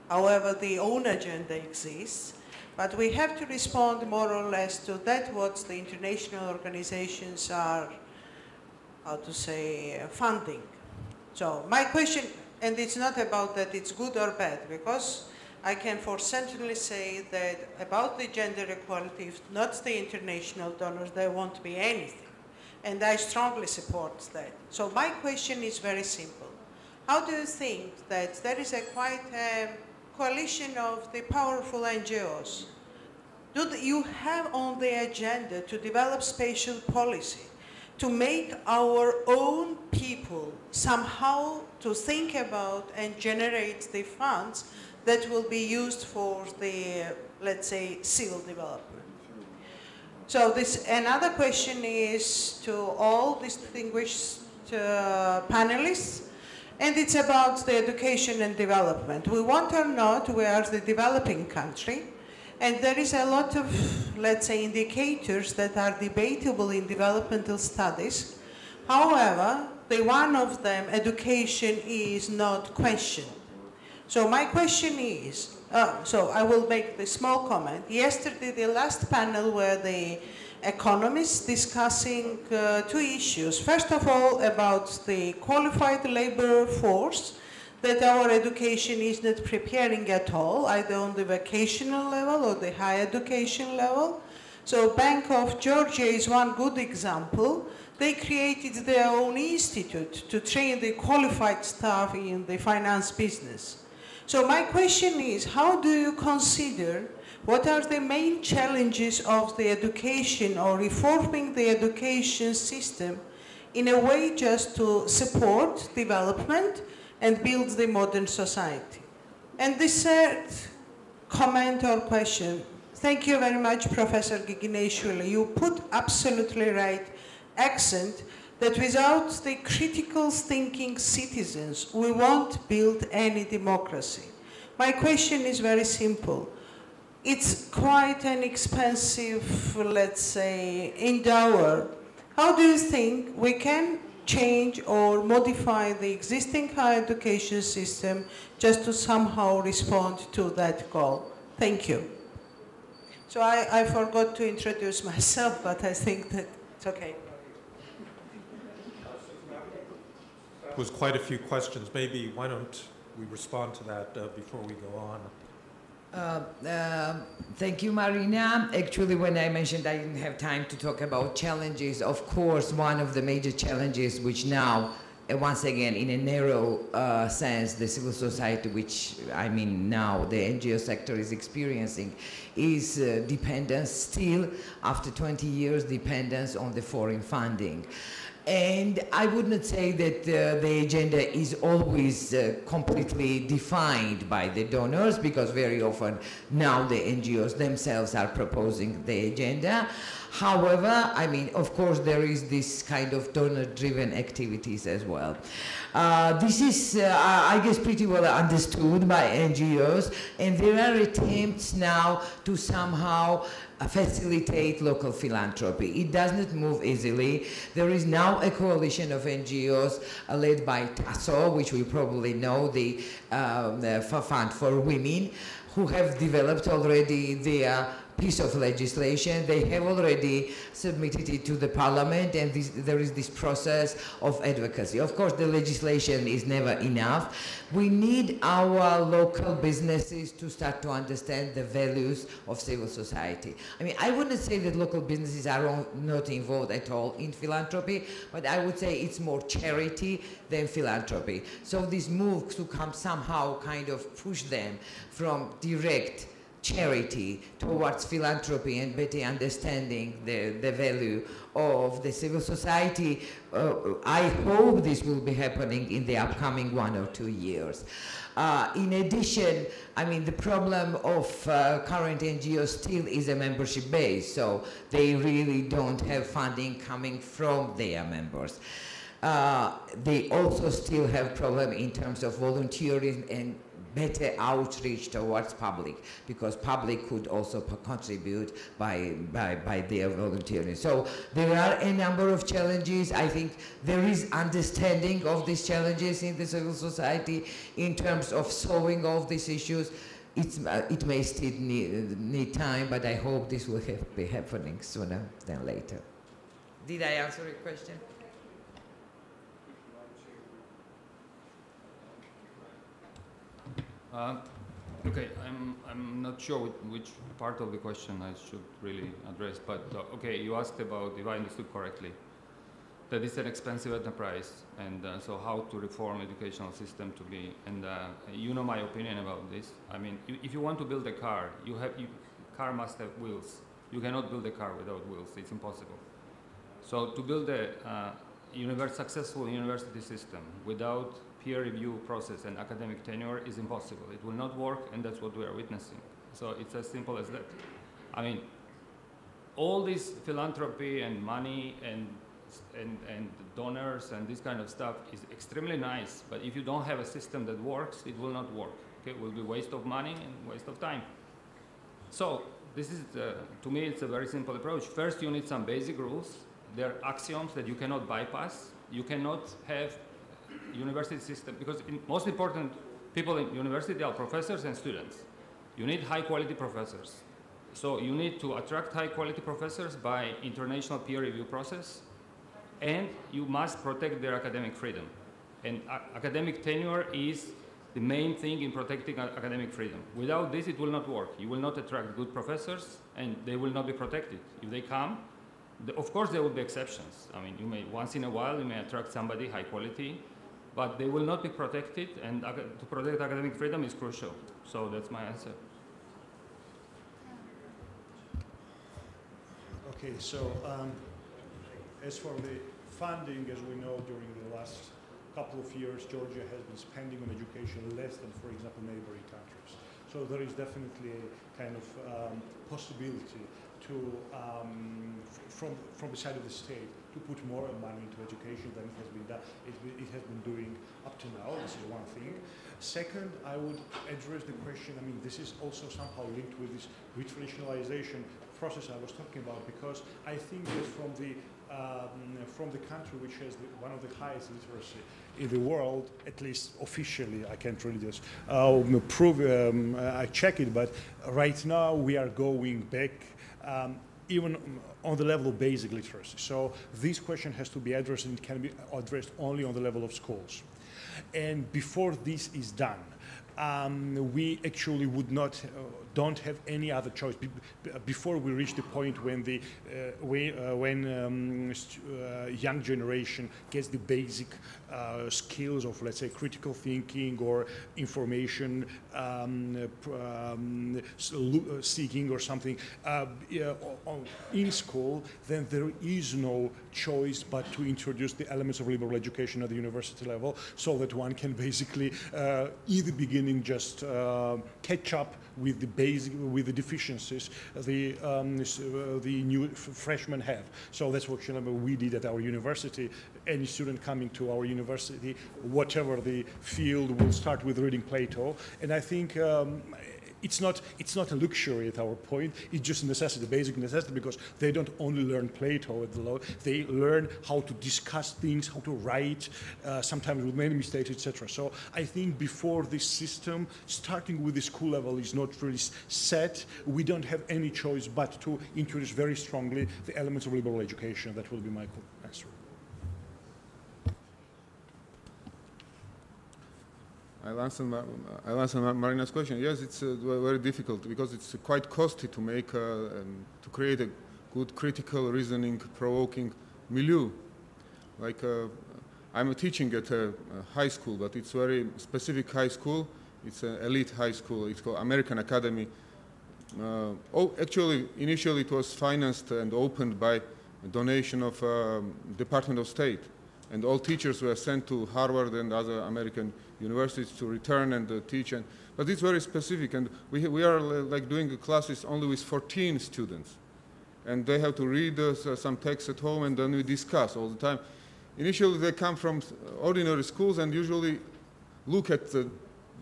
However, the own agenda exists, but we have to respond more or less to that what the international organizations are, how to say, funding. So my question, and it's not about that it's good or bad, because I can for certainly say that about the gender equality, if not the international donors, there won't be anything. And I strongly support that. So my question is very simple. How do you think that there is a quite a coalition of the powerful NGOs? Do you have on the agenda to develop spatial policy, to make our own people somehow to think about and generate the funds that will be used for the, let's say, civil development. So this another question is to all distinguished uh, panelists, and it's about the education and development. We want or not, we are the developing country, and there is a lot of, let's say, indicators that are debatable in developmental studies. However, the one of them, education, is not questioned. So my question is, uh, so I will make the small comment. Yesterday, the last panel were the economists discussing uh, two issues. First of all, about the qualified labor force that our education is not preparing at all, either on the vocational level or the higher education level. So Bank of Georgia is one good example. They created their own institute to train the qualified staff in the finance business. So my question is, how do you consider what are the main challenges of the education or reforming the education system in a way just to support development and build the modern society? And the third comment or question, thank you very much, Professor Gigineishvili. You put absolutely right accent that without the critical thinking citizens, we won't build any democracy. My question is very simple. It's quite an expensive, let's say, endeavor How do you think we can change or modify the existing higher education system just to somehow respond to that goal? Thank you. So I, I forgot to introduce myself, but I think that it's okay. It was quite a few questions. Maybe why don't we respond to that uh, before we go on? Uh, um, thank you, Marina. Actually, when I mentioned I didn't have time to talk about challenges, of course, one of the major challenges which now, uh, once again, in a narrow uh, sense, the civil society, which I mean now the NGO sector is experiencing, is uh, dependence still, after 20 years, dependence on the foreign funding. And I would not say that uh, the agenda is always uh, completely defined by the donors because very often now the NGOs themselves are proposing the agenda. However, I mean, of course, there is this kind of donor-driven activities as well. Uh, this is, uh, I guess, pretty well understood by NGOs, and there are attempts now to somehow facilitate local philanthropy. It does not move easily. There is now a coalition of NGOs uh, led by TASO, which we probably know, the, um, the Fund for Women, who have developed already their piece of legislation. They have already submitted it to the parliament and this, there is this process of advocacy. Of course, the legislation is never enough. We need our local businesses to start to understand the values of civil society. I mean, I wouldn't say that local businesses are not involved at all in philanthropy, but I would say it's more charity than philanthropy. So this move to come somehow kind of push them from direct charity towards philanthropy and better understanding the, the value of the civil society. Uh, I hope this will be happening in the upcoming one or two years. Uh, in addition, I mean, the problem of uh, current NGOs still is a membership base, so they really don't have funding coming from their members. Uh, they also still have problem in terms of volunteering and better outreach towards public because public could also contribute by, by, by their volunteering. So there are a number of challenges. I think there is understanding of these challenges in the civil society in terms of solving all these issues. It's, uh, it may still need, need, time, but I hope this will have, be happening sooner than later. Did I answer your question? Uh, okay, I'm, I'm not sure which part of the question I should really address, but uh, okay, you asked about, if I understood correctly, that it's an expensive enterprise, and uh, so how to reform educational system to be, and uh, you know my opinion about this. I mean, if you want to build a car, you have, you, car must have wheels. You cannot build a car without wheels, it's impossible. So to build a uh, successful university system without peer review process and academic tenure is impossible. It will not work, and that's what we are witnessing. So it's as simple as that. I mean, all this philanthropy and money and, and, and donors and this kind of stuff is extremely nice, but if you don't have a system that works, it will not work. Okay, it will be waste of money and waste of time. So this is, uh, to me, it's a very simple approach. First, you need some basic rules. There are axioms that you cannot bypass. You cannot have university system, because most important people in university are professors and students. You need high quality professors. So you need to attract high quality professors by international peer review process, and you must protect their academic freedom. And academic tenure is the main thing in protecting academic freedom. Without this, it will not work. You will not attract good professors, and they will not be protected. If they come, the, of course, there will be exceptions. I mean, you may, once in a while, you may attract somebody high quality, but they will not be protected, and to protect academic freedom is crucial. So that's my answer. Okay, so um, as for the funding, as we know, during the last couple of years, Georgia has been spending on education less than, for example, neighboring countries. So there is definitely a kind of um, possibility to, um, from, from the side of the state, to put more money into education than it has been done. It, it, has been doing up to now. This is one thing. Second, I would address the question. I mean, this is also somehow linked with this retraditionalization process I was talking about because I think that from the um, from the country which has the, one of the highest literacy in the world, at least officially. I can't really just um, prove. Um, I check it, but right now we are going back. Um, even on the level of basic literacy. So this question has to be addressed and it can be addressed only on the level of schools. And before this is done, um, we actually would not, uh, don't have any other choice. Be before we reach the point when the uh, when, uh, when um, uh, young generation gets the basic uh, skills of, let's say, critical thinking or information um, um, uh, seeking or something in school, then there is no choice but to introduce the elements of liberal education at the university level so that one can basically, in the beginning, just catch up with the basic, with the deficiencies the, um, the new freshmen have. So that's what we did at our university any student coming to our university, whatever the field, will start with reading Plato. And I think um, it's not, it's not a luxury at our point, it's just a necessity, a basic necessity, because they don't only learn Plato at the law, they learn how to discuss things, how to write, uh, sometimes with many mistakes, etc. So I think before this system, starting with the school level is not really set, we don't have any choice but to introduce very strongly the elements of liberal education. That will be my answer. I'll answer, I'll answer Marina's question. Yes, it's uh, very difficult because it's quite costly to make, uh, um, to create a good critical reasoning, provoking milieu. Like uh, I'm teaching at a, a, high school, but it's very specific high school. It's an elite high school. It's called American Academy. Uh, oh, actually, initially it was financed and opened by a donation of um, Department of State, and all teachers were sent to Harvard and other American universities to return and uh, teach. And, but it's very specific, and we, we are like doing classes only with 14 students. And they have to read uh, some text at home, and then we discuss all the time. Initially, they come from ordinary schools and usually look at the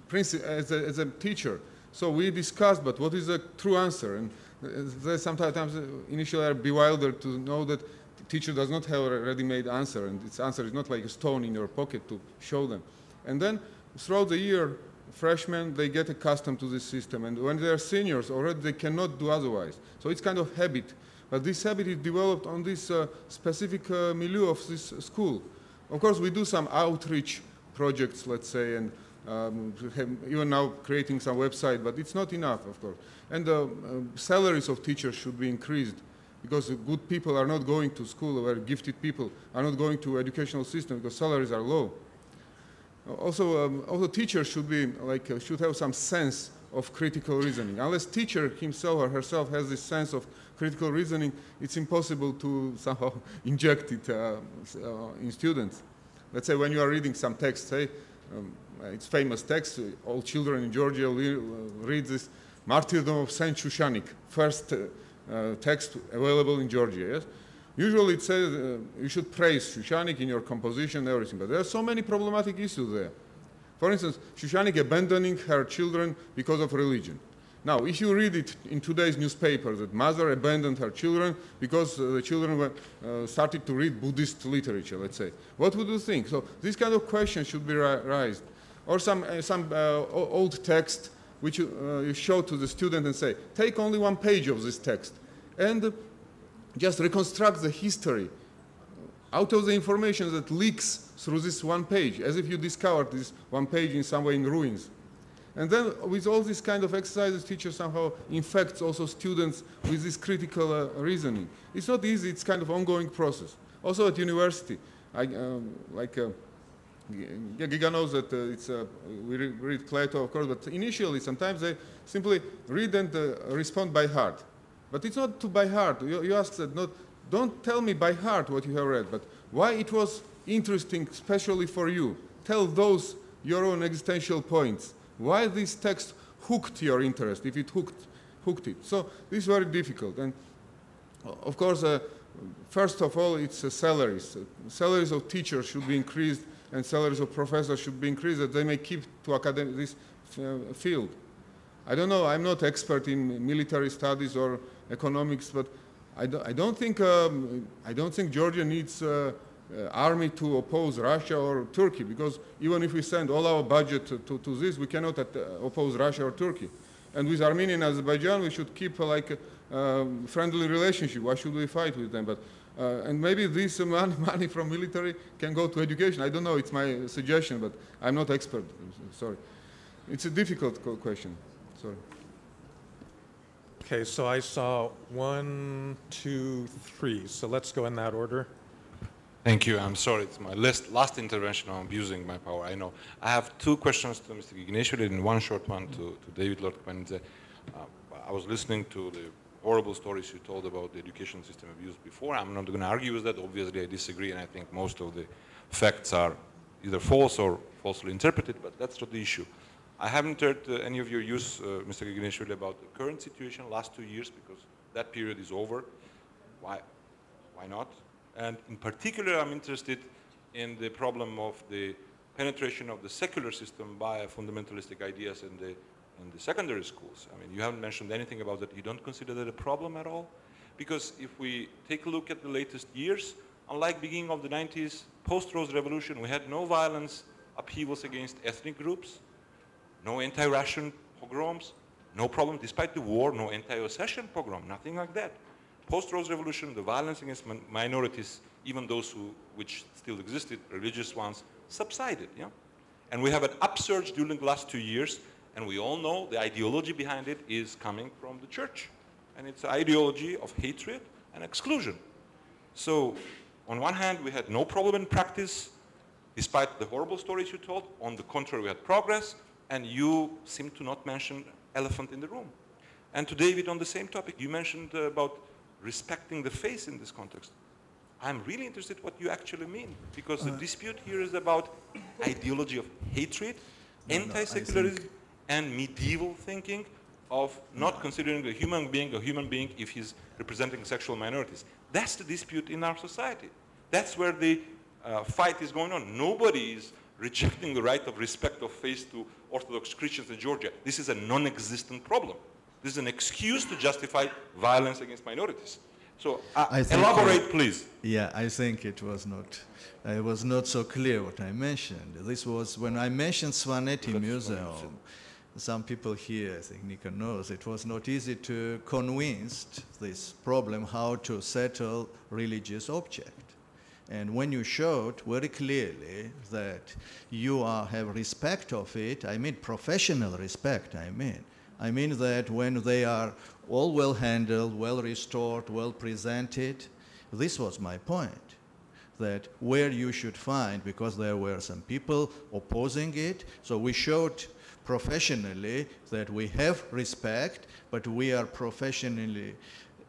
principal as a, as a teacher. So we discuss, but what is the true answer? And uh, they sometimes uh, initially are bewildered to know that teacher does not have a ready-made answer, and its answer is not like a stone in your pocket to show them. And then throughout the year, freshmen, they get accustomed to this system. And when they are seniors, already they cannot do otherwise. So it's kind of habit. But this habit is developed on this uh, specific uh, milieu of this school. Of course, we do some outreach projects, let's say, and um, even now creating some website, but it's not enough, of course. And the uh, salaries of teachers should be increased because good people are not going to school, or gifted people are not going to educational system because salaries are low. Also, um, also teachers should be like uh, should have some sense of critical reasoning. Unless teacher himself or herself has this sense of critical reasoning, it's impossible to somehow inject it uh, uh, in students. Let's say when you are reading some text, say um, it's famous text. All children in Georgia uh, read this Martyrdom of Saint Shushanik, first uh, text available in Georgia. Yes. Usually it says uh, you should praise Shushanik in your composition and everything, but there are so many problematic issues there. For instance, Shushanik abandoning her children because of religion. Now, if you read it in today's newspaper that mother abandoned her children because uh, the children were, uh, started to read Buddhist literature, let's say, what would you think? So this kind of question should be raised. Or some, uh, some uh, old text which you, uh, you show to the student and say, take only one page of this text and just reconstruct the history out of the information that leaks through this one page, as if you discovered this one page in some way in ruins. And then with all these kind of exercises, teacher somehow infects also students with this critical uh, reasoning. It's not easy, it's kind of ongoing process. Also at university, I, um, like uh, Giga knows that uh, it's, uh, we read Plato, of course, but initially sometimes they simply read and uh, respond by heart. But it's not to by heart. You, you ask that, not, don't tell me by heart what you have read, but why it was interesting, especially for you. Tell those your own existential points. Why this text hooked your interest, if it hooked, hooked it. So this is very difficult. And of course, uh, first of all, it's uh, salaries. salaries of teachers should be increased and salaries of professors should be increased that they may keep to academic, this uh, field. I don't know, I'm not expert in military studies or economics, but I, do, I don't think um, I don't think Georgia needs uh, uh, army to oppose Russia or Turkey because even if we send all our budget to, to, to this, we cannot at, uh, oppose Russia or Turkey. And with Armenia and Azerbaijan, we should keep uh, like a um, friendly relationship. Why should we fight with them? But uh, and maybe this money, money from military can go to education. I don't know. It's my suggestion, but I'm not expert. Sorry. It's a difficult question. Sorry. Okay, so I saw one, two, three. So let's go in that order. Thank you. I'm sorry. It's my last, last intervention. I'm abusing my power. I know. I have two questions to Mr. Gigineishvili and one short one to, to David Lord. Uh, I was listening to the horrible stories you told about the education system abuse before. I'm not going to argue with that. Obviously, I disagree, and I think most of the facts are either false or falsely interpreted, but that's not the issue. I haven't heard uh, any of your use, uh, Mr. Gigineishvili, about the current situation, last two years, because that period is over. Why, why not? And in particular, I'm interested in the problem of the penetration of the secular system by fundamentalistic ideas in the in the secondary schools. I mean, you haven't mentioned anything about that. You don't consider that a problem at all? Because if we take a look at the latest years, unlike beginning of the 90s, post-Rose Revolution, we had no violence upheavals against ethnic groups, no anti-Russian pogroms, no problem, despite the war, no anti-Ossetian pogrom, nothing like that. Post-Rose Revolution, the violence against min minorities, even those who, which still existed, religious ones, subsided, yeah? And we have an upsurge during the last two years and we all know the ideology behind it is coming from the church. And it's an ideology of hatred and exclusion. So on one hand, we had no problem in practice, despite the horrible stories you told. On the contrary, we had progress, and you seem to not mention elephant in the room. And to David, on the same topic, you mentioned about respecting the face in this context. I'm really interested what you actually mean, because the uh, dispute here is about ideology of hatred, no, anti-secularism, no, and medieval thinking of not considering a human being a human being if he's representing sexual minorities. That's the dispute in our society. That's where the uh, fight is going on. Nobody is rejecting the right of respect of face to Orthodox Christians in Georgia. This is a non-existent problem. This is an excuse to justify violence against minorities. So uh, elaborate, uh, please. Yeah, I think it was not. It was not so clear what I mentioned. This was when I mentioned Svaneti Museum some people here, I think Nika knows, it was not easy to convince this problem how to settle religious object. And when you showed very clearly that you are, have respect of it, I mean professional respect, I mean. I mean that when they are all well handled, well restored, well presented, this was my point. That where you should find, because there were some people opposing it, so we showed professionally that we have respect, but we are professionally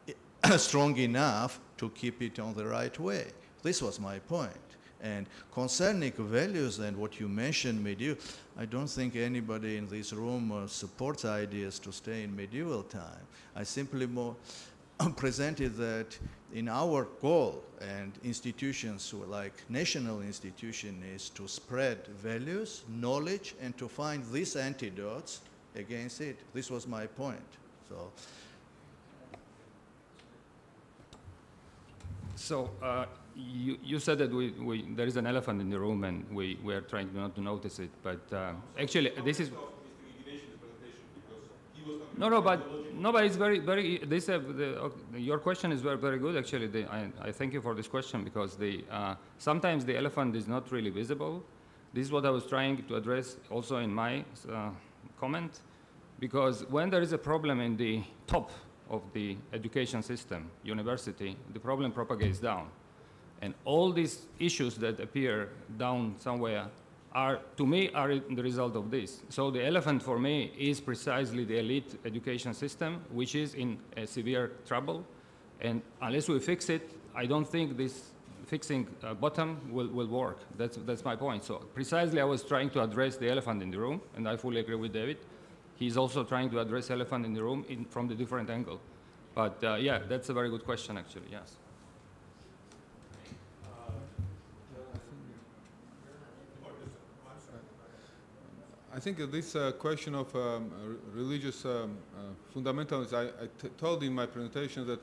strong enough to keep it on the right way. This was my point. And concerning values and what you mentioned, medieval, I don't think anybody in this room uh, supports ideas to stay in medieval time. I simply more presented that in our goal and institutions like national institution is to spread values, knowledge, and to find these antidotes against it. This was my point. So. So uh, you, you said that we, we, there is an elephant in the room and we, we are trying not to notice it, but uh, actually this is... No, no, but no, but it's very, very. This uh, the, uh, your question is very, very good. Actually, the, I, I, thank you for this question because the uh, sometimes the elephant is not really visible. This is what I was trying to address also in my uh, comment, because when there is a problem in the top of the education system, university, the problem propagates down, and all these issues that appear down somewhere are, to me, are the result of this. So the elephant for me is precisely the elite education system, which is in severe trouble. And unless we fix it, I don't think this fixing uh, bottom will, will work. That's, that's my point. So precisely I was trying to address the elephant in the room, and I fully agree with David. He's also trying to address elephant in the room in, from the different angle. But uh, yeah, that's a very good question, actually, yes. I think this uh, question of um, religious um, uh, fundamentalism, I, told in my presentation that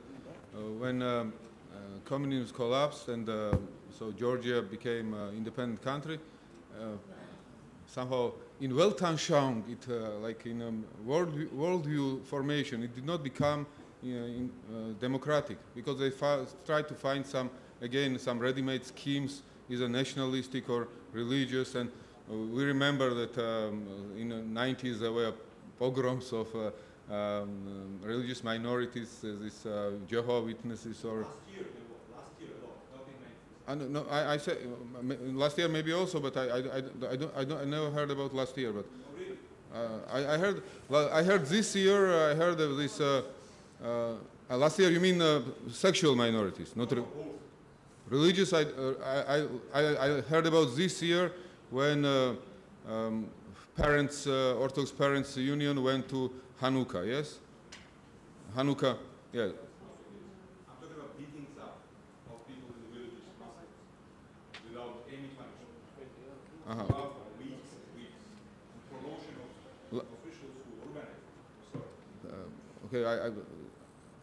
when um, uh, communism collapsed and uh, so Georgia became an independent country, uh, somehow in Weltanschauung, it uh, like in um, world worldview formation, it did not become in, democratic because they tried to find some again some ready-made schemes, either nationalistic or religious, and we remember that um, in the 90s there were pogroms of uh, um, religious minorities, uh, these uh, Jehovah Witnesses or... Last year, last year, not in no, I, I said last year maybe also, but I, I, I, I, don't, I, don't, I never heard about last year. But uh, I, I heard I heard this year. I heard of this. Uh, uh, last year, you mean sexual minorities, not re religious? I, I, I, I heard about this year when um, parents, Orthodox Parents Union went to Hanukkah, yes? Hanukkah, yeah. I'm talking about beatings up of people in the villages, without any punishment. Uh -huh. weeks and weeks. promotion of officials who organize Sorry. Uh, okay, I, I,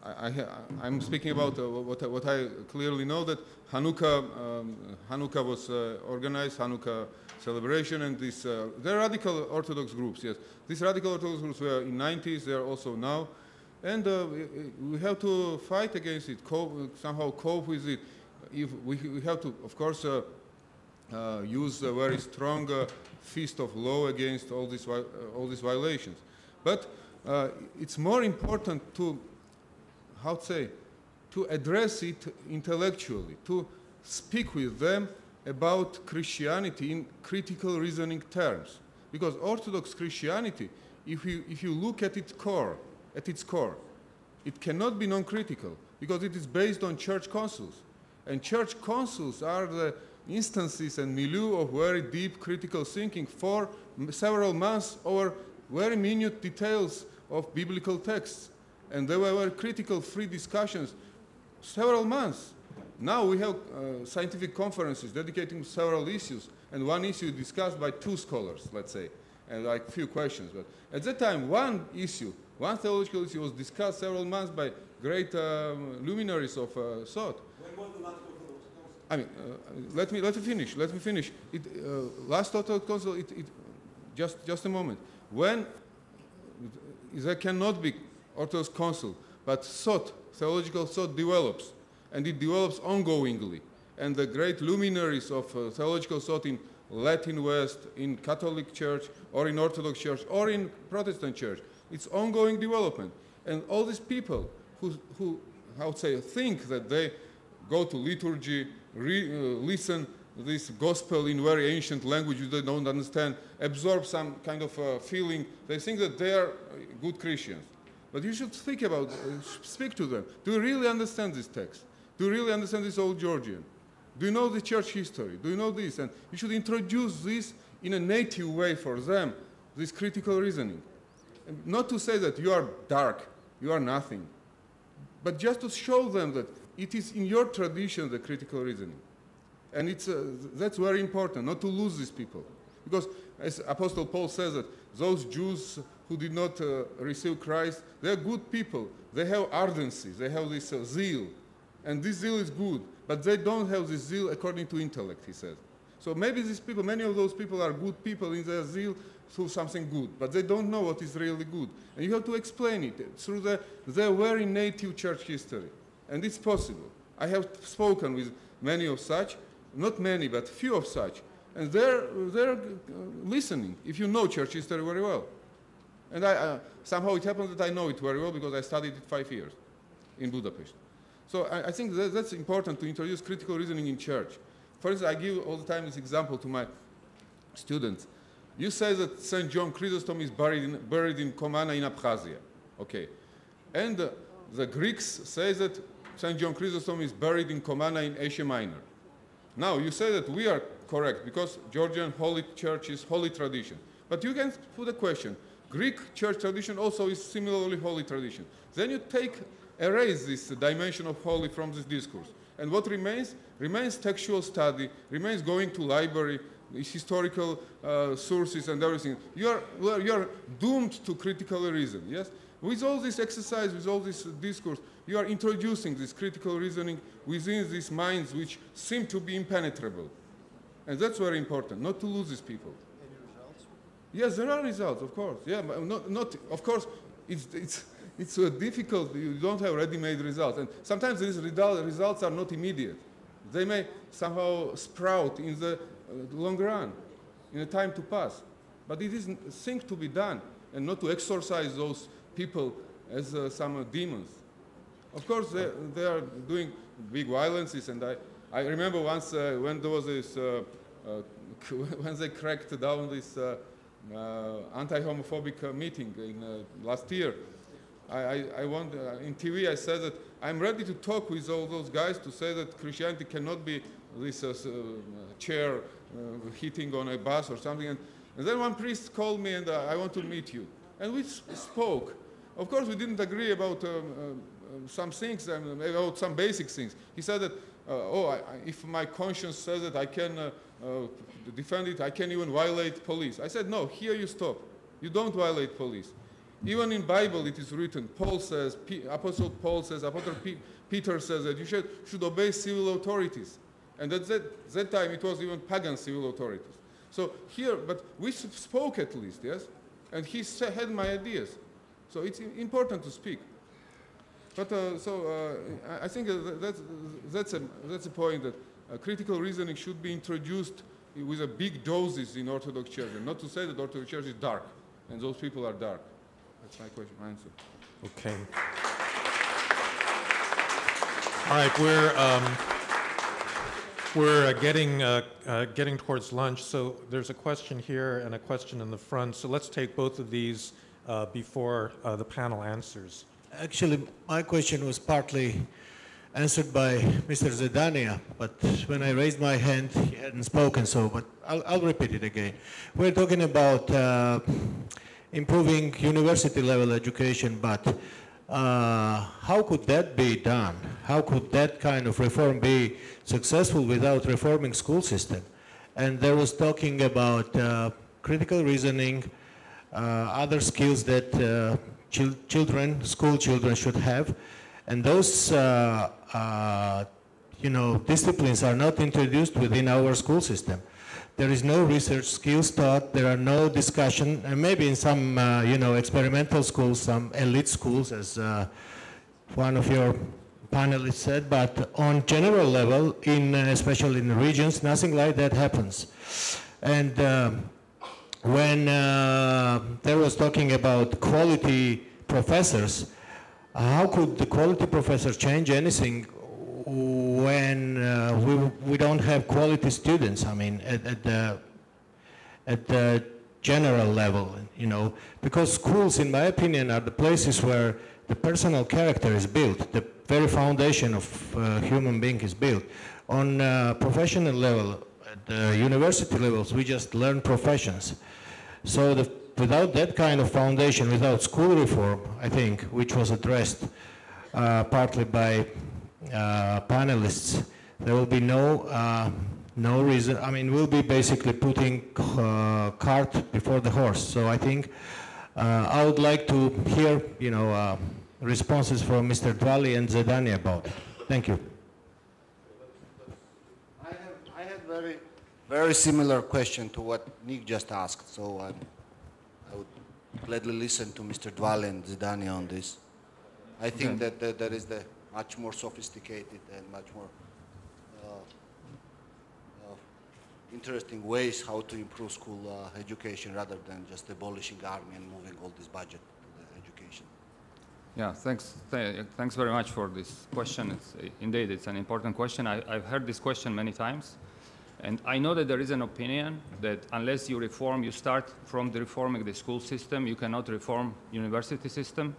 I, am speaking about uh, what, what I clearly know that Hanukkah, um, Hanukkah was uh, organized, Hanukkah celebration, and this, uh, they're radical Orthodox groups, yes. These radical Orthodox groups were in 90s, they are also now. And uh, we have to fight against it, cope, somehow cope with it. If we, we have to, of course, uh, uh, use a very strong fist of law against all these, all these violations. But it's more important to, how to say, to address it intellectually, to speak with them about Christianity in critical reasoning terms. Because Orthodox Christianity, if you, if you look at its core, at its core, it cannot be non-critical because it is based on church councils. And church councils are the instances and milieu of very deep critical thinking for several months over very minute details of biblical texts. And there were critical free discussions several months. Now we have uh, scientific conferences dedicating several issues, and one issue discussed by two scholars, let's say, and like few questions. But at that time, one issue, one theological issue was discussed several months by great um, luminaries of uh, thought. When was the last I mean, uh, let me let me finish. Let me finish. It, uh, last Orthodox Council. It, it, just just a moment. When there cannot be Orthodox Council, but thought, theological thought develops and it develops ongoingly. And the great luminaries of uh, theological thought in Latin West, in Catholic Church, or in Orthodox Church, or in Protestant Church, it's ongoing development. And all these people who, who how to say, think that they go to liturgy, re, uh, listen this gospel in very ancient language they don't understand, absorb some kind of uh, feeling, they think that they are good Christians. But you should think about, uh, speak to them. Do you really understand this text? Do you really understand this old Georgian? Do you know the church history? Do you know this? And you should introduce this in a native way for them, this critical reasoning. And not to say that you are dark, you are nothing, but just to show them that it is in your tradition the critical reasoning. And it's, uh, that's very important, not to lose these people. Because as Apostle Paul says that those Jews who did not uh, receive Christ, they're good people. They have ardency, they have this uh, zeal, and this zeal is good, but they don't have this zeal according to intellect, he says. So maybe these people, many of those people are good people in their zeal through something good, but they don't know what is really good. And you have to explain it through the, their very native church history. And it's possible. I have spoken with many of such, not many, but few of such, and they're, they're uh, listening, if you know church history very well. And I, uh, somehow it happens that I know it very well because I studied it five years in Budapest. So I, I think that that's important to introduce critical reasoning in church. For instance, I give all the time this example to my students. You say that St. John Chrysostom is buried in, buried in Comana in Abkhazia. Okay. And uh, the Greeks say that St. John Chrysostom is buried in Komana in Asia Minor. Now, you say that we are correct because Georgian Holy Church is holy tradition. But you can put a question. Greek church tradition also is similarly holy tradition. Then you take erase this dimension of holy from this discourse. And what remains? Remains textual study, remains going to library, historical uh, sources and everything. You are, you are doomed to critical reason, yes? with all this exercise, with all this discourse, you are introducing this critical reasoning within these minds which seem to be impenetrable. And that's very important, not to lose these people. Any results? Yes, there are results, of course. Yeah, but not, not of course, it's, it's, it's so difficult. You don't have ready-made results. And sometimes these results are not immediate. They may somehow sprout in the uh, long run, in the time to pass. But it is a thing to be done, and not to exorcise those people as uh, some uh, demons. Of course, they, they are doing big violences, and I, I remember once uh, when there was this, uh, uh, when they cracked down this uh, anti-homophobic meeting in last year, I, I, I want, in TV I said that I'm ready to talk with all those guys to say that Christianity cannot be this chair hitting on a bus or something. And, and then one priest called me and uh, I want to meet you. And we spoke. Of course, we didn't agree about um, uh, some things, um, about some basic things. He said that, uh, oh, I, if my conscience says that I can uh, uh, defend it, I can even violate police. I said, no, here you stop. You don't violate police. Even in Bible it is written, Paul says, P Apostle Paul says, Apostle P Peter says that you should, should obey civil authorities. And at that, that time it was even pagan civil authorities. So here, but we spoke at least, yes? And he had my ideas. So it's important to speak. But uh, so uh, I think that's, that's, a, that's a point that uh, critical reasoning should be introduced with a big doses in Orthodox Church. And not to say that Orthodox Church is dark, and those people are dark. That's my question, my answer. Okay. All right, we're um, we're uh, getting, uh, uh, getting towards lunch, so there's a question here and a question in the front. So let's take both of these uh, before uh, the panel answers. Actually, my question was partly answered by Mr. Zedania, but when I raised my hand, he hadn't spoken, so, but I'll, I'll repeat it again. We're talking about uh, improving university level education, but uh, how could that be done? How could that kind of reform be successful without reforming school system? And there was talking about uh, critical reasoning, uh, other skills that uh, chil children, school children should have. And those, uh, uh, you know, disciplines are not introduced within our school system. There is no research skills taught. There are no discussion, and maybe in some, uh, you know, experimental schools, some elite schools, as uh, one of your panelists said. But on general level, in uh, especially in the regions, nothing like that happens. And uh, when uh, there was talking about quality professors, how could the quality professors change anything when uh, we, we don't have quality students, I mean, at, at, the, at the general level, you know, because schools, in my opinion, are the places where the personal character is built, the very foundation of uh, human being is built. On uh, professional level, at the university levels, we just learn professions. So the, without that kind of foundation, without school reform, I think, which was addressed uh, partly by uh, panelists, there will be no uh, no reason. I mean, we'll be basically putting uh, cart before the horse. So I think uh, I would like to hear, you know, uh, responses from Mr. Dvali and Zedania about it. Thank you. I have, I have very, very similar question to what Nick just asked. So um, I would gladly listen to Mr. Dvali and Zedania on this. I think okay. that, that that is the much more sophisticated and much more uh, uh, interesting ways how to improve school uh, education rather than just abolishing army and moving all this budget to the education. Yeah, thanks. Th thanks very much for this question. It's, indeed, it's an important question. I, have heard this question many times. And I know that there is an opinion that unless you reform, you start from the reforming the school system, you cannot reform university system.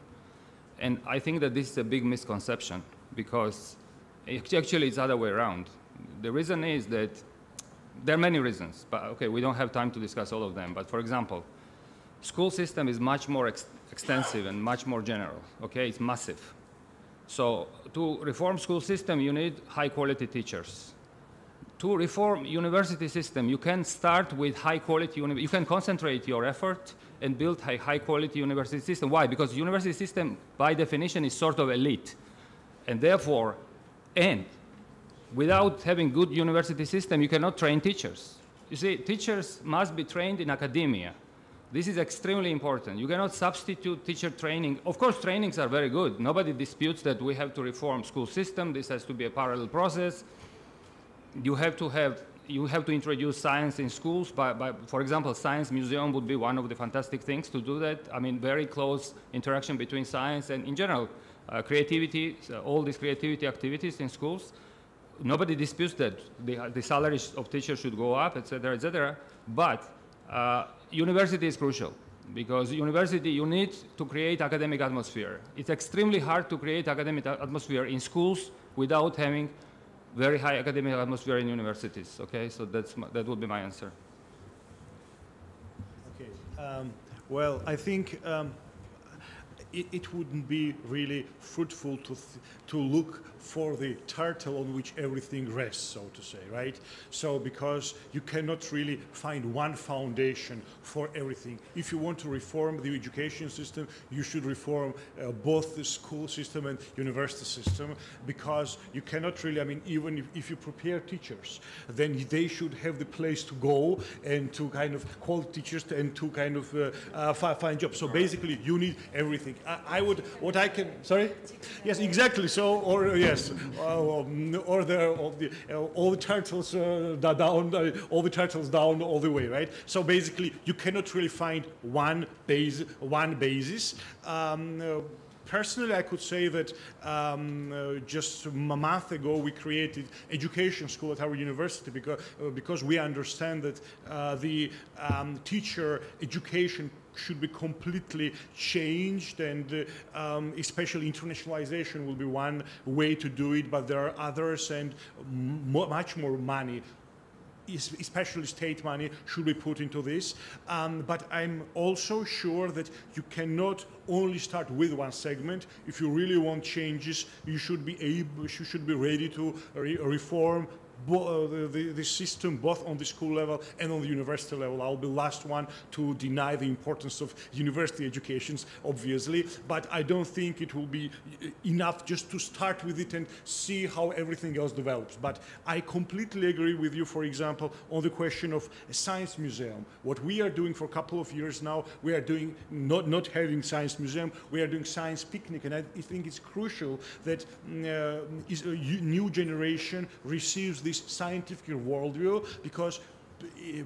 And I think that this is a big misconception because actually it's the other way around. The reason is that there are many reasons, but okay, we don't have time to discuss all of them. But for example, school system is much more ex extensive and much more general, okay? It's massive. So to reform school system, you need high quality teachers. To reform university system, you can start with high quality, you can concentrate your effort and build a high quality university system. Why? Because university system, by definition, is sort of elite. And therefore, and without having good university system, you cannot train teachers. You see, teachers must be trained in academia. This is extremely important. You cannot substitute teacher training. Of course, trainings are very good. Nobody disputes that we have to reform school system. This has to be a parallel process. You have to have you have to introduce science in schools. By, by, for example, science museum would be one of the fantastic things to do that. I mean, very close interaction between science and, in general, uh, creativity, so all these creativity activities in schools. Nobody disputes that the, the salaries of teachers should go up, etc., etc. But uh, university is crucial because university you need to create academic atmosphere. It's extremely hard to create academic atmosphere in schools without having very high academic atmosphere in universities. Okay, so that's my, that would be my answer. Okay. Um, well, I think um, it, it, wouldn't be really fruitful to, to look for the turtle on which everything rests, so to say, right? So because you cannot really find one foundation for everything. If you want to reform the education system, you should reform uh, both the school system and university system because you cannot really, I mean, even if, if you prepare teachers, then they should have the place to go and to kind of call teachers and to kind of uh, uh, find jobs. So basically, you need everything. I, I would, what I can, sorry? Yes, exactly. So, or yes, yes, uh, or the, all the, uh, all the turtles uh, down, uh, all the turtles down all the way, right? So basically, you cannot really find one base, one basis. Um, uh, personally, I could say that um, uh, just a month ago we created education school at our university because, uh, because we understand that uh, the um, teacher education should be completely changed and uh, um, especially internationalization will be one way to do it but there are others and much more money especially state money, should be put into this. Um, but I'm also sure that you cannot only start with one segment. If you really want changes, you should be able, you should be ready to re reform the, the, the, system both on the school level and on the university level. I'll be last one to deny the importance of university educations, obviously, but I don't think it will be uh, enough just to start with it and see how everything else develops. But I completely agree with you, for example, on the question of a science museum. What we are doing for a couple of years now, we are doing not, not having science museum, we are doing science picnic, and I think it's crucial that mm, uh, is a new generation receives this scientific worldview because eh, eh,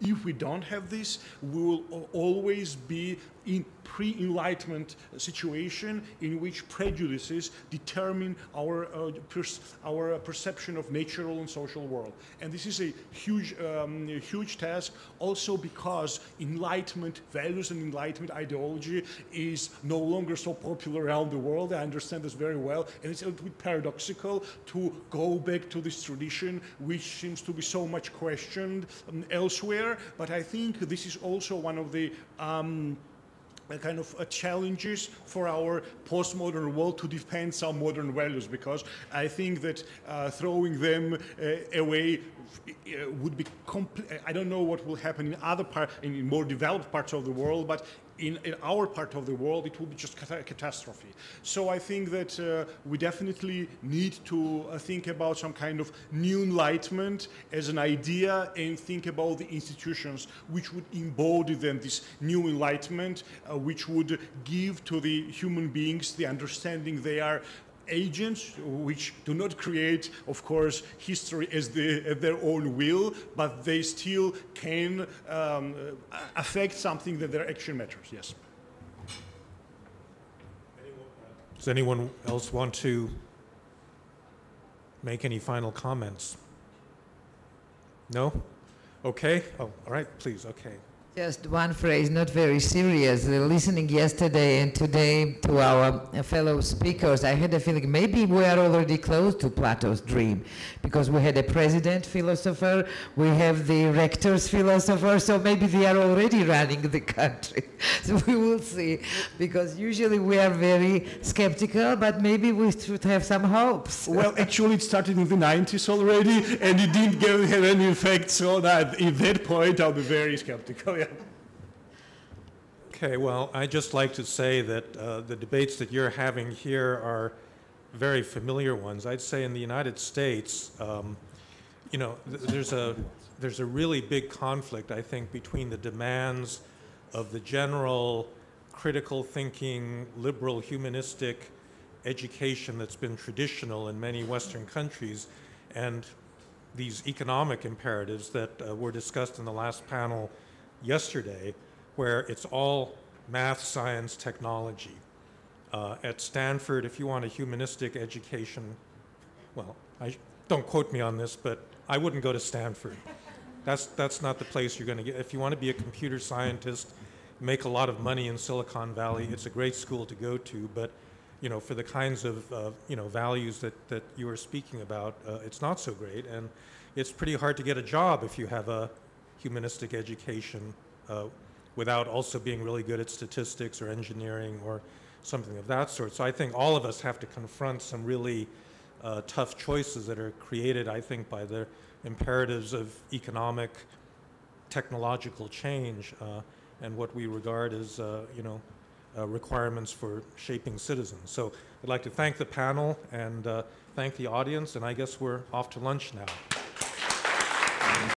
if we don't have this, we will always be in pre-enlightenment situation in which prejudices determine our, uh, our perception of natural and social world. And this is a huge, um, a huge task also because enlightenment, values and enlightenment ideology is no longer so popular around the world. I understand this very well. And it's a little bit paradoxical to go back to this tradition which seems to be so much questioned um, elsewhere. But I think this is also one of the um, kind of uh, challenges for our postmodern world to defend some modern values because I think that uh, throwing them uh, away uh, would be complete. I don't know what will happen in other part in more developed parts of the world but in, in, our part of the world, it would be just a catastrophe. So I think that uh, we definitely need to uh, think about some kind of new enlightenment as an idea and think about the institutions which would embody then this new enlightenment, uh, which would give to the human beings the understanding they are agents which do not create, of course, history as, the, their own will, but they still can um, affect something that their action matters. Yes. Does anyone else want to make any final comments? No? Okay. Oh, all right, please. Okay. Just one phrase, not very serious. Listening yesterday and today to our fellow speakers, I had a feeling maybe we are already close to Plato's dream because we had a president philosopher, we have the rector's philosopher, so maybe they are already running the country. so we will see because usually we are very skeptical, but maybe we should have some hopes. Well, actually, it started in the 90s already, and it didn't have any effect. So that, at that point, I'll be very skeptical. Yeah. Okay, well, I'd just like to say that uh, the debates that you're having here are very familiar ones. I'd say in the United States, um, you know, th- there's a there's a really big conflict, I think, between the demands of the general critical thinking, liberal, humanistic education that's been traditional in many Western countries, and these economic imperatives that uh, were discussed in the last panel yesterday, where it's all math, science, technology. Uh, at Stanford, if you want a humanistic education, well, I, don't quote me on this, but I wouldn't go to Stanford. That's, that's not the place you're going to get. If you want to be a computer scientist, make a lot of money in Silicon Valley, it's a great school to go to, but you know, for the kinds of uh, you know values that, that you were speaking about, uh, it's not so great, and it's pretty hard to get a job if you have a humanistic education uh, without also being really good at statistics or engineering or something of that sort. So I think all of us have to confront some really uh, tough choices that are created, I think, by the imperatives of economic, technological change, uh, and what we regard as, uh, you know, uh, requirements for shaping citizens. So I'd like to thank the panel and uh, thank the audience, and I guess we're off to lunch now.